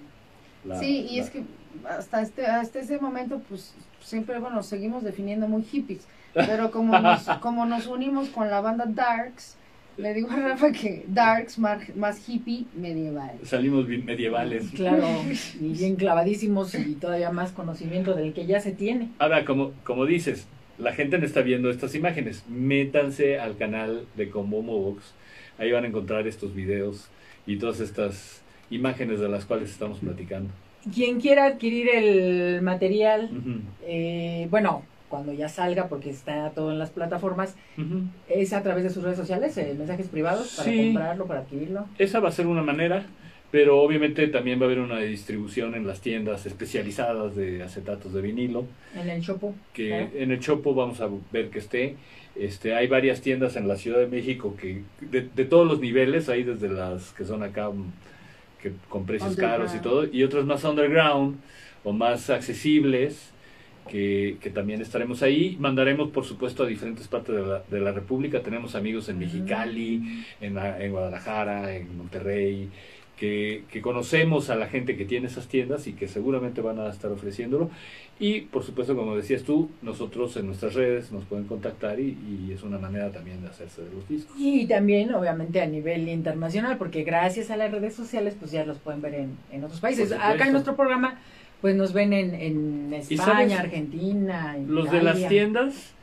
la- Sí, y la- es que hasta este hasta ese momento pues siempre bueno, nos seguimos definiendo muy hippies, pero como nos, *laughs* como nos unimos con la banda Darks, le digo a Rafa que Darks más, más hippie medieval. Salimos bien medievales. Claro, *laughs* y bien clavadísimos y todavía más conocimiento del que ya se tiene. Ahora, como, como dices, la gente no está viendo estas imágenes. Métanse al canal de Combo Movox. Ahí van a encontrar estos videos y todas estas imágenes de las cuales estamos platicando. Quien quiera adquirir el material, Ujú, eh, bueno, cuando ya salga, porque está todo en las plataformas, ujú. es a través de sus redes sociales, eh, mensajes privados, para Sí. comprarlo, para adquirirlo. Esa va a ser una manera, pero obviamente también va a haber una distribución en las tiendas especializadas de acetatos de vinilo. En el Chopo. que Claro. en el Chopo vamos a ver que esté. Este, hay varias tiendas en la Ciudad de México que de, de todos los niveles, hay desde las que son acá que con precios caros y todo, y otras más underground o más accesibles que, que también estaremos ahí. Mandaremos, por supuesto, a diferentes partes de la, de la República. Tenemos amigos en Mexicali, en, la- en Guadalajara, en Monterrey, que, que conocemos a la gente que tiene esas tiendas y que seguramente van a estar ofreciéndolo. Y por supuesto, como decías tú, nosotros en nuestras redes nos pueden contactar y, y es una manera también de hacerse de los discos. Y también, obviamente, a nivel internacional, porque gracias a las redes sociales, pues ya los pueden ver en, en otros países. Acá en nuestro programa, pues nos ven en, en ¿Y España? Argentina. Los de las tiendas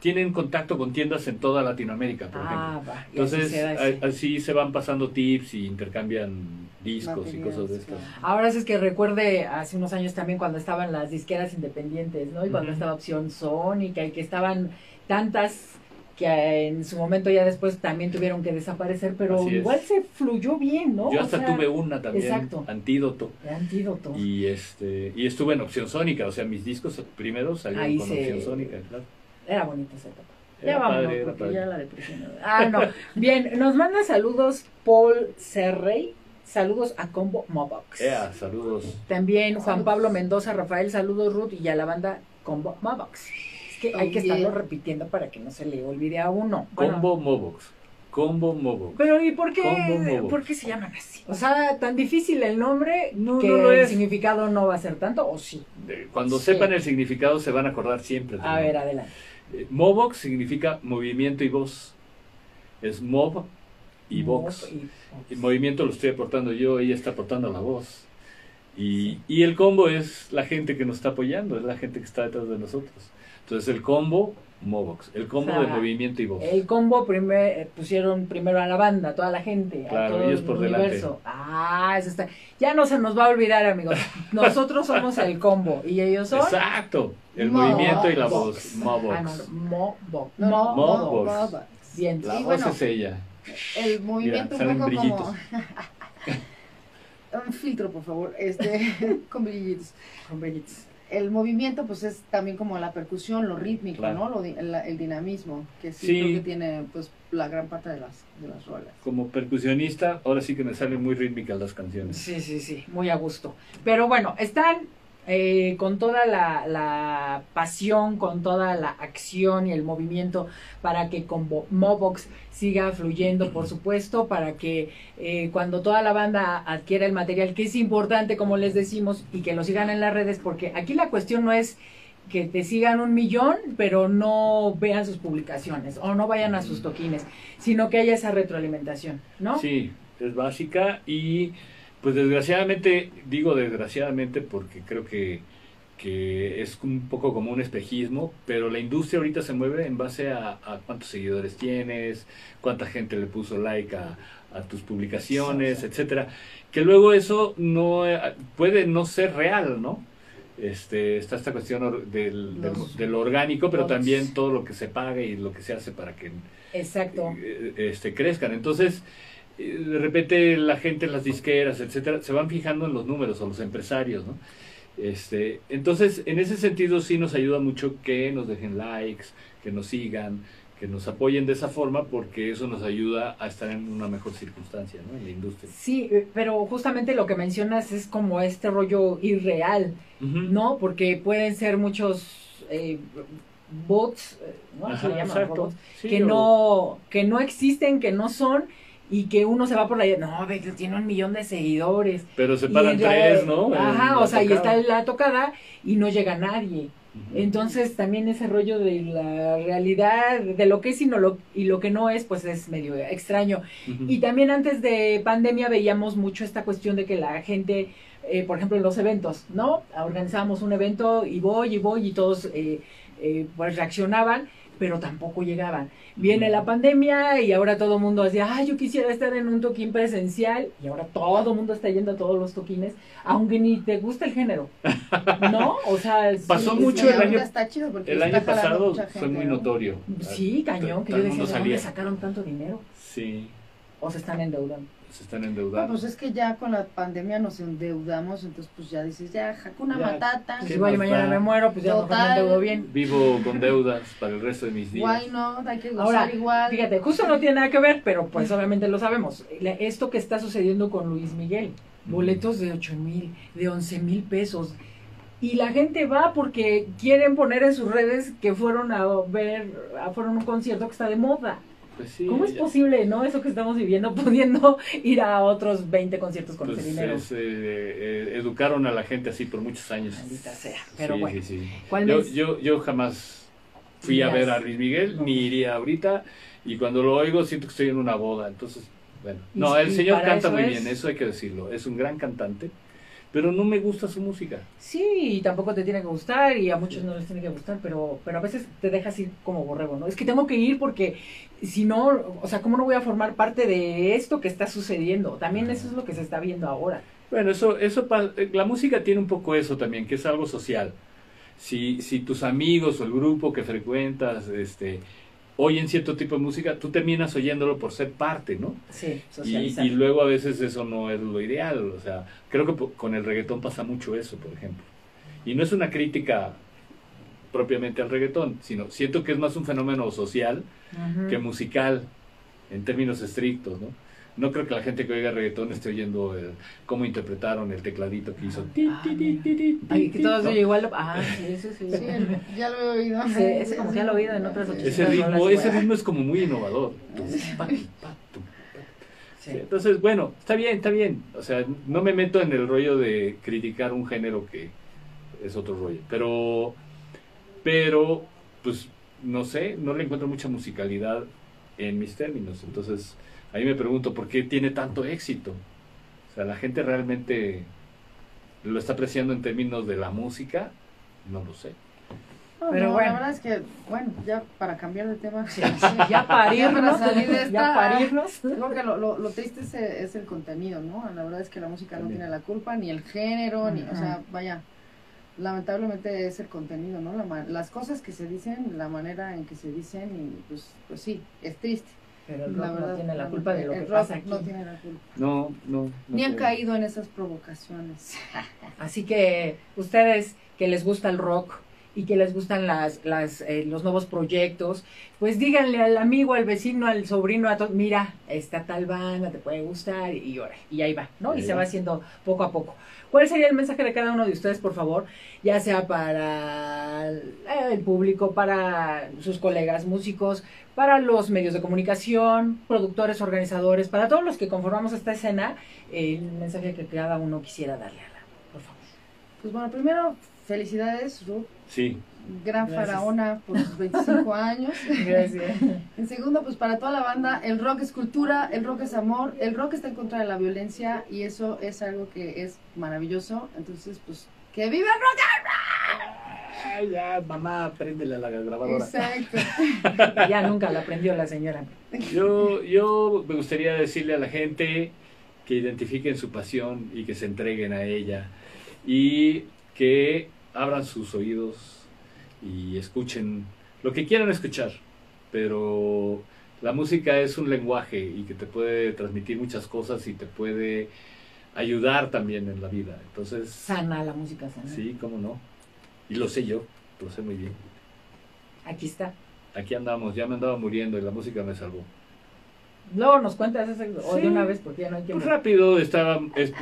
tienen contacto con tiendas en toda Latinoamérica, por ejemplo. Ah, va. así Entonces, se así se van pasando tips y intercambian discos y cosas de estas. claro. Ahora sí es que recuerde hace unos años también cuando estaban las disqueras independientes, ¿no? Y cuando estaba opción Sónica y que estaban tantas que en su momento ya después también tuvieron que desaparecer, pero igual se fluyó bien, ¿no? Yo O hasta sea, tuve una también, exacto. Antídoto. de antídoto. Y este y estuve en Opción Sónica, o sea, mis discos primeros salieron Ahí con se- Opción Sónica, claro. Era bonita esa etapa. Era ya vámonos, padre, porque padre. ya la depresión. Ah, no. Bien, nos manda saludos Paul Serrey. Saludos a Combo Mobox. Saludos. También Juan. Pablo Mendoza, Rafael, saludos Ruth y a la banda Combo Mobox. Es que hay que estarlo repitiendo para que no se le olvide a uno. Bueno, Combo Mobox. Combo Mobox. Pero ¿y por Combo qué, por qué se llaman así? O sea, tan difícil el nombre No, que no lo el es. significado no va a ser tanto, ¿o sí? Cuando Sí. sepan el significado se van a acordar siempre. A ver, adelante. Eh, Mobox significa movimiento y voz. Es mob y box. Y- El movimiento lo estoy aportando yo, ella está aportando la voz. Y, y el combo es la gente que nos está apoyando, es la gente que está detrás de nosotros. Entonces el combo, Mobox. El combo O sea, de movimiento y voz. El combo primer, eh, pusieron primero a la banda, a toda la gente, a Claro, todo ellos el por universo. Ah, eso está. Ya no se nos va a olvidar, amigos. *laughs* Nosotros somos el combo y ellos son. Exacto. El Mobox. movimiento y la voz. Ah, no, Mo- Mobox. Mobox. Bien. La Y voz bueno, es ella. El movimiento un poco brillitos. como *laughs* un filtro, por favor, este *laughs* con brillitos. Con brillitos. El movimiento pues es también como la percusión, lo rítmico, Claro. ¿no? Lo di- la- el dinamismo, que sí, Sí. creo que tiene pues la gran parte de las de las rolas. Como percusionista, ahora sí que me salen muy rítmicas las canciones. Sí, sí, sí, muy a gusto. Pero bueno, están eh, con toda la, la pasión, con toda la acción y el movimiento para que con Bo- Mobox siga fluyendo, por supuesto, para que eh, cuando toda la banda adquiera el material, que es importante, como les decimos, y que lo sigan en las redes, porque aquí la cuestión no es que te sigan un millón, pero no vean sus publicaciones o no vayan a sus toquines, sino que haya esa retroalimentación, ¿no? Sí, es básica y pues desgraciadamente, digo desgraciadamente porque creo que que es un poco como un espejismo, pero la industria ahorita se mueve en base a, a cuántos seguidores tienes, cuánta gente le puso like a, a tus publicaciones, etcétera, que luego eso no eh, puede no ser real, ¿no? Este, está esta cuestión del, del, Los del orgánico, pero también todo lo que se paga y lo que se hace para que Exacto. eh, este, crezcan. Entonces, de repente la gente en las disqueras, etcétera, se van fijando en los números o los empresarios, ¿no? Este, entonces, en ese sentido sí nos ayuda mucho que nos dejen likes, que nos sigan, que nos apoyen de esa forma, porque eso nos ayuda a estar en una mejor circunstancia, ¿no? En la industria. Sí, eh, pero justamente lo que mencionas es como este rollo irreal. ¿no? Porque pueden ser muchos eh, bots, eh, ¿no? Así Ajá, le llaman, exacto. robots, Sí, que o- no que no existen, que no son y que uno se va por la no, tiene un millón de seguidores. Pero se paran tres, ¿no? Ajá, o sea, y está la tocada y no llega nadie. Entonces también ese rollo de la realidad, de lo que es y, no lo, y lo que no es, pues es medio extraño. Y también antes de pandemia veíamos mucho esta cuestión de que la gente, eh, por ejemplo, en los eventos, ¿no? Organizábamos un evento y voy y voy y todos eh, eh, pues reaccionaban, pero tampoco llegaban. Viene la pandemia y ahora todo el mundo decía, ay, yo quisiera estar en un toquín presencial y ahora todo el mundo está yendo a todos los toquines, aunque ni te gusta el género, ¿no? O sea, *laughs* Pasó sí, mucho el año- está chido porque El año pasado fue muy ¿no? notorio. Sí, cañón, que yo decía, ¿de dónde sacaron tanto dinero? Sí, ¿O se están endeudando? Se están No, endeudando. pues es que ya con la pandemia nos endeudamos, entonces pues ya dices, ya, Hakuna Ya. Matata, Pues ¿Qué igual y mañana da? me muero, pues ya mejor me Total. endeudo bien. Vivo con deudas para el resto de mis días. why not, hay que gozar Ahora, igual. Fíjate, justo no tiene nada que ver, pero pues obviamente lo sabemos. Esto que está sucediendo con Luis Miguel, boletos de 8 mil, de 11 mil pesos. Y la gente va porque quieren poner en sus redes que fueron a ver, a- fueron a un concierto que está de moda. Pues sí, ¿Cómo es ya- posible, no? Eso que estamos viviendo, *laughs* pudiendo ir a otros 20 conciertos con pues ese dinero. es, eh, eh, educaron a la gente así por muchos años. Maldita sea. Pero Sí, bueno, sí. ¿cuál Yo, mes? yo, yo jamás fui a ver a Luis Miguel, No. ni iría ahorita, y cuando lo oigo siento que estoy en una boda, entonces, bueno. No, el señor canta muy es- bien, eso hay que decirlo, es un gran cantante, pero no me gusta su música. Sí, y tampoco te tiene que gustar y a muchos no les tiene que gustar, pero, pero a veces te dejas ir como borrego, ¿no? Es que tengo que ir porque si no, o sea, ¿cómo no voy a formar parte de esto que está sucediendo? También eso es lo que se está viendo ahora. Bueno, eso, eso, eh, la música tiene un poco eso también, que es algo social. Si, si tus amigos o el grupo que frecuentas, este, oyen cierto tipo de música, tú terminas oyéndolo por ser parte, ¿no? Sí, socializar. y luego a veces eso no es lo ideal, o sea, creo que con el reggaetón pasa mucho eso, por ejemplo. Y no es una crítica propiamente al reggaetón, sino siento que es más un fenómeno social que musical, en términos estrictos, ¿no? No creo que la gente que oiga reggaetón esté oyendo el- cómo interpretaron el tecladito que hizo. ti, Ah, ti, ti, mira. ti, ti, Ay, que ti, todos ¿no? oye igual. Ah, sí, eso sí. Sí, ya lo he oído. Sí, ese como ya lo he oído en otras. Ese ritmo, ese ritmo es como muy innovador. Entonces, bueno, está bien, está bien. O sea, no me meto en el rollo de criticar un género que es otro rollo. Pero, pero, pues, no sé, no le encuentro mucha musicalidad en mis términos. Entonces, ahí me pregunto, ¿por qué tiene tanto éxito? O sea, la gente realmente lo está apreciando en términos de la música, no lo sé. No, Pero no, bueno. La verdad es que, bueno, ya para cambiar de tema. Sí, sí, ya *laughs* para Ya para irnos, salir de ya esta- para irnos. Creo que lo, lo, lo triste es, el- es el contenido, ¿no? La verdad es que la música no tiene la culpa, ni el género, ni, o sea, vaya, lamentablemente es el contenido, ¿no? La ma- las cosas que se dicen, la manera en que se dicen, y pues, pues sí, es triste. Pero el La rock verdad, no tiene la culpa de lo que pasa aquí. No tiene la culpa. No, no. no Ni han creo. caído en esas provocaciones. *laughs* Así que ustedes que les gusta el rock y que les gustan las, las, eh, los nuevos proyectos, pues díganle al amigo, al vecino, al sobrino, a todos, mira, esta tal banda te puede gustar y, ahora y ahí va, ¿no? Y se va haciendo poco a poco. ¿Cuál sería el mensaje de cada uno de ustedes, por favor? Ya sea para el, público, para sus colegas músicos, para los medios de comunicación, productores, organizadores, para todos los que conformamos esta escena, el mensaje que cada uno quisiera darle a la, por favor. Pues bueno, primero, felicidades, Ruth, Sí, gran Gracias. faraona por sus 25 años. *laughs* Gracias. En segundo, pues para toda la banda, el rock es cultura, el rock es amor, el rock está en contra de la violencia y eso es algo que es maravilloso. Entonces, pues, que viva el rock Ay, ya, mamá, préndele a la grabadora. Exacto. *laughs* Ya nunca la aprendió la señora. Yo, yo me gustaría decirle a la gente que identifiquen su pasión y que se entreguen a ella y que abran sus oídos y escuchen lo que quieran escuchar, pero la música es un lenguaje y que te puede transmitir muchas cosas y te puede ayudar también en la vida. Entonces, Sana la música sana. sí, cómo no. Y lo sé yo, lo sé muy bien. Aquí está. Aquí andamos, ya me andaba muriendo y la música me salvó. Luego nos cuentas ese, o Sí. de una vez porque ya no hay tiempo. Pues rápido, estaba,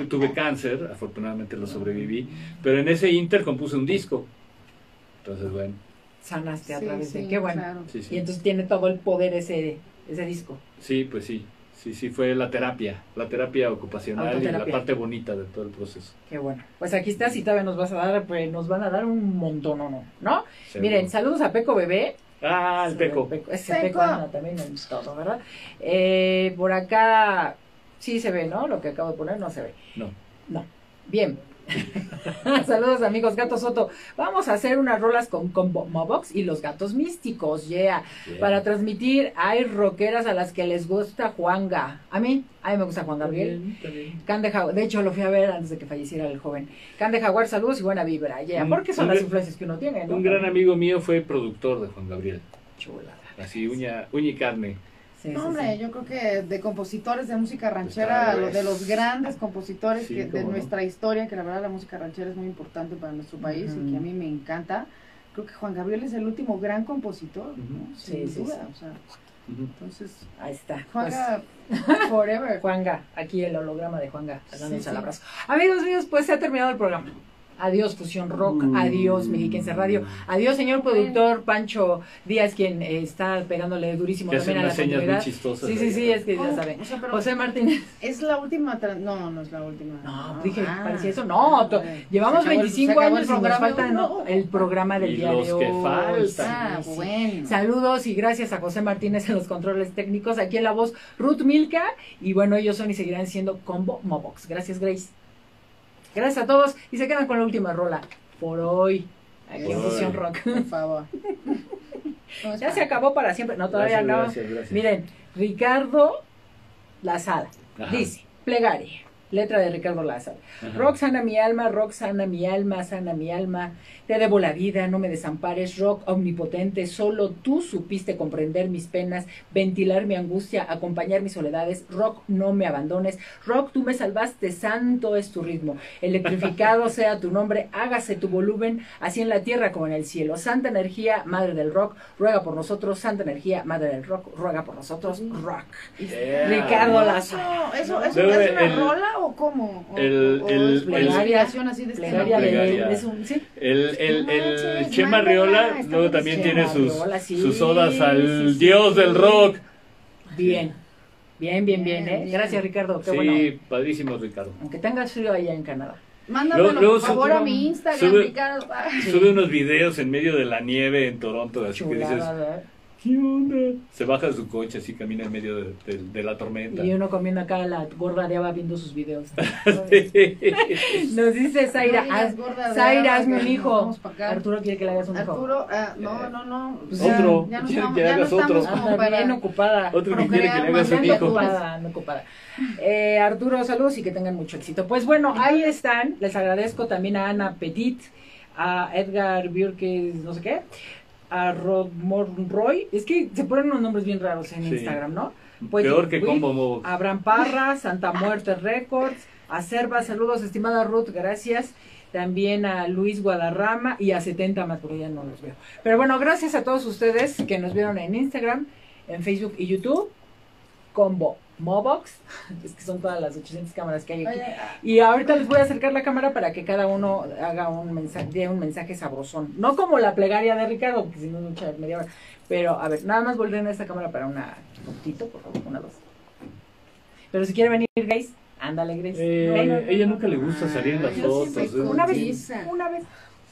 tuve cáncer, afortunadamente lo sobreviví, pero en ese inter compuse un disco. Entonces, bueno, Sanaste a Sí, través de. Qué bueno. claro. sí, Y entonces tiene todo el poder ese, ese disco. Sí, pues sí, sí, sí, fue la terapia, la terapia ocupacional y la parte bonita de todo el proceso. Qué bueno. Pues aquí estás y todavía nos vas a dar, pues nos van a dar un montón, ¿no? ¿No? Seguro. Miren, saludos a Peco Bebé. Ah, el peco. Ese Peco. Peco anda también en todo, ¿verdad? Eh, por acá sí se ve, ¿no? Lo que acabo de poner no se ve. No. No. Bien. *laughs* Saludos amigos Gato Soto. Vamos a hacer unas rolas con, con Bo- Mobox y los gatos místicos, yeah. Para transmitir, hay rockeras a las que les gusta Juanga. A mí, a mí me gusta Juan Gabriel. De Jaguar, de hecho lo fui a ver antes de que falleciera el joven. Can de Jaguar, saludos y buena vibra. Yeah. Porque son las influencias que uno tiene, ¿no? Un gran amigo mío fue productor de Juan Gabriel, Chulada. así uña, uña y carne. Sí, No, sí, hombre, sí. yo creo que de compositores de música ranchera, de los grandes compositores Sí, que, de no. nuestra historia, que la verdad la música ranchera es muy importante para nuestro país y que a mí me encanta. Creo que Juan Gabriel es el último gran compositor, ¿no? Sin duda. sí. O sea, Ujú. entonces, Ahí está. Juanga Pues, forever. Juanga, aquí el holograma de Juanga, el sí. abrazo. Amigos míos, pues se ha terminado el programa. Adiós Fusión Rock, Mm. adiós Mexiquense Radio, adiós señor productor Pancho Díaz, quien eh, está pegándole durísimo Que también a la señas muy chistosas. Sí, sí, sí, es que ya Oh, saben. o sea, pero José Martínez. es la última. No, no es la última. No, dije, Ah. parecía eso. No, llevamos se acabó el- 25 se acabó años el y nos programa. falta no, el programa del Y día los de que hoy. faltan. Ah, sí. bueno. Saludos y gracias a José Martínez en los controles técnicos. Aquí en la voz Ruth Milka. Y bueno, ellos son y seguirán siendo Combo Mobox. Gracias, Grace. Gracias a todos. Y se quedan con la última rola. Por hoy. Aquí en Fusión. Rock. Por favor. *laughs* Ya se acabó para siempre. No, todavía Gracias, no. gracias, gracias. Miren, Ricardo Lazada. Ajá. Dice, plegaria. Letra de Ricardo Lázaro. Ajá. Rock sana mi alma, rock sana mi alma, sana mi alma. Te debo la vida, no me desampares, rock omnipotente. Solo tú supiste comprender mis penas, ventilar mi angustia, acompañar mis soledades. Rock, no me abandones. Rock, tú me salvaste, santo es tu ritmo. Electrificado *laughs* sea tu nombre, hágase tu volumen, así en la tierra como en el cielo. Santa energía, madre del rock, ruega por nosotros. Santa energía, madre del rock, ruega por nosotros. Rock. Yeah. Ricardo No, Lázaro. ¿Eso, eso, Luego es una el- rola o cómo? ¿O, el- o el- es así de este Plegaria de, Plegaria. es un- sí. El, el, el manches, Chema Riola luego también Chema tiene sus, Riola, sí, sus odas al sí, sí, dios sí. del rock. Bien, bien, bien, bien, ¿eh? Gracias, Ricardo. Qué Sí, bueno. padrísimo Ricardo. Aunque tengas frío allá en Canadá. Mándamelo, Luego- luego por favor, sube- a mi Instagram, sube- Ricardo. Sube unos videos en medio de la nieve en Toronto, así que dices. ¿Qué onda? Se baja de su coche, así camina en medio de, de- de la tormenta. Y uno comiendo acá la gorda de Ava viendo sus videos. *laughs* Sí. Nos dice Zaira, no haz- Zaira, hazme un nos hijo. vamos. Arturo quiere que le hagas un hijo. Arturo, ah, no, no, no. Pues ya- Otro. Ya no Quiere estamos, que ya no hagas otro. estamos como Anda para... bien ocupada. Otro que quiere que le hagas un hijo. ocupada, anda ocupada. Eh, Arturo, saludos y que tengan mucho éxito. Pues bueno, ahí están. Les agradezco también a Ana Petit, a Edgar Björk, no sé qué, a Rod Monroy. Es que se ponen unos nombres bien raros en Sí. Instagram, ¿no? Pues, Peor que uy, Combo. Abraham Parra, Santa Muerte Records, a Serva, saludos, estimada Ruth, gracias. También a Luis Guadarrama y a 70 más, porque ya no los veo. Pero bueno, gracias a todos ustedes que nos vieron en Instagram, en Facebook y YouTube. Combo Mobox, *laughs* es que son todas las 800 cámaras que hay aquí. Oye, ah, Y ahorita les voy a acercar la cámara para que cada uno haga un mensaje, dé un mensaje sabrosón. No como la plegaria de Ricardo, porque si no es mucha media hora. Pero a ver, nada más volver a esta cámara para una fotito, por favor, una, dos. Pero si quiere venir Grace, ándale Grace. Eh, ella nunca le gusta salir en las fotos. Una vez, una vez.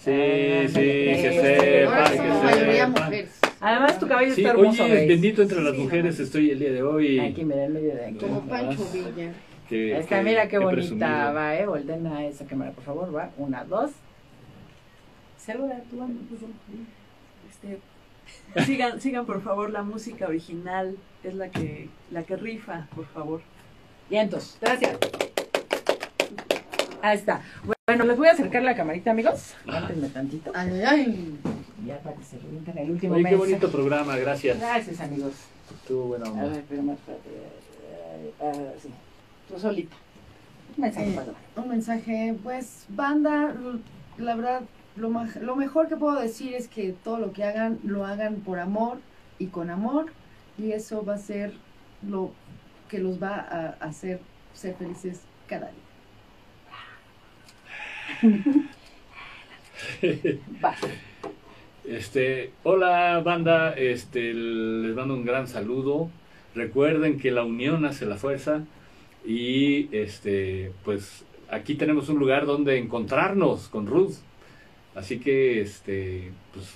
Sí, sí, que sepa, que sepa. mujeres. Además tu cabello Sí, está hermoso, oye, bendito entre las Sí, mujeres estoy el día de hoy. Aquí, mira, en medio de aquí. Como No, Pancho. Villa. Que- que- mira qué bonita presumido. va, eh. Volten a esa cámara, por favor, va. Una, dos. Saluda a tu banda. Este, sigan, *laughs* sigan por favor la música original, es la que, la que rifa, por favor. Vientos, gracias. Ahí está. Bueno, les voy a acercar la camarita, amigos. Aguántenme tantito. Ay, ay, ay. Ya para que se revienten el último Oye, qué mensaje. bonito programa, gracias. Gracias, amigos. Estuvo buena A onda. ver, pero más. Ah, sí. Tú solita. Un mensaje Eh, para Un mensaje, pues, banda, la verdad, lo, lo mejor que puedo decir es que todo lo que hagan, lo hagan por amor y con amor, y eso va a ser lo que los va a hacer ser felices cada día. *laughs* Este, hola banda, este, les mando un gran saludo. Recuerden que la unión hace la fuerza y este, pues aquí tenemos un lugar donde encontrarnos con Ruth. Así que este, pues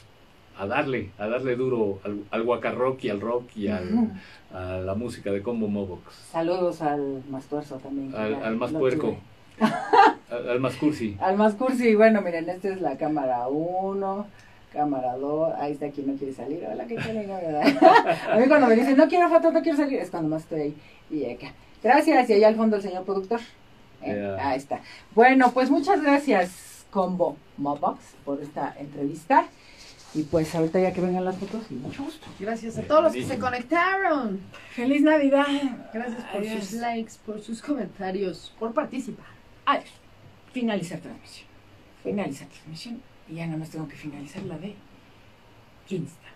a darle, a darle duro al, al guacarrock y al rock y al- a la música de Combo Mobox. Saludos al más tuerzo también. Al, al más lo puerco. tuve. Al, al más cursi. Al más cursi, bueno, miren, esta es la cámara 1, cámara 2, ahí está quien no quiere salir, hola, ¿qué quiere? No, ¿verdad? *laughs* A mí cuando me dicen, no quiero foto, no quiero salir, es cuando más estoy ahí. Y acá. Gracias, y allá al fondo el señor productor. Eh. Ahí está. Bueno, pues muchas gracias, Combo Mobox, por esta entrevista. Y pues ahorita ya que vengan las fotos, y mucho gusto. Gracias a todos los que se conectaron. ¡Feliz Navidad! Gracias por Adiós. sus likes, por sus comentarios, por participar. Adiós. Finalizar transmisión. Finalizar transmisión. Y ya nada más tengo que finalizar la de Insta.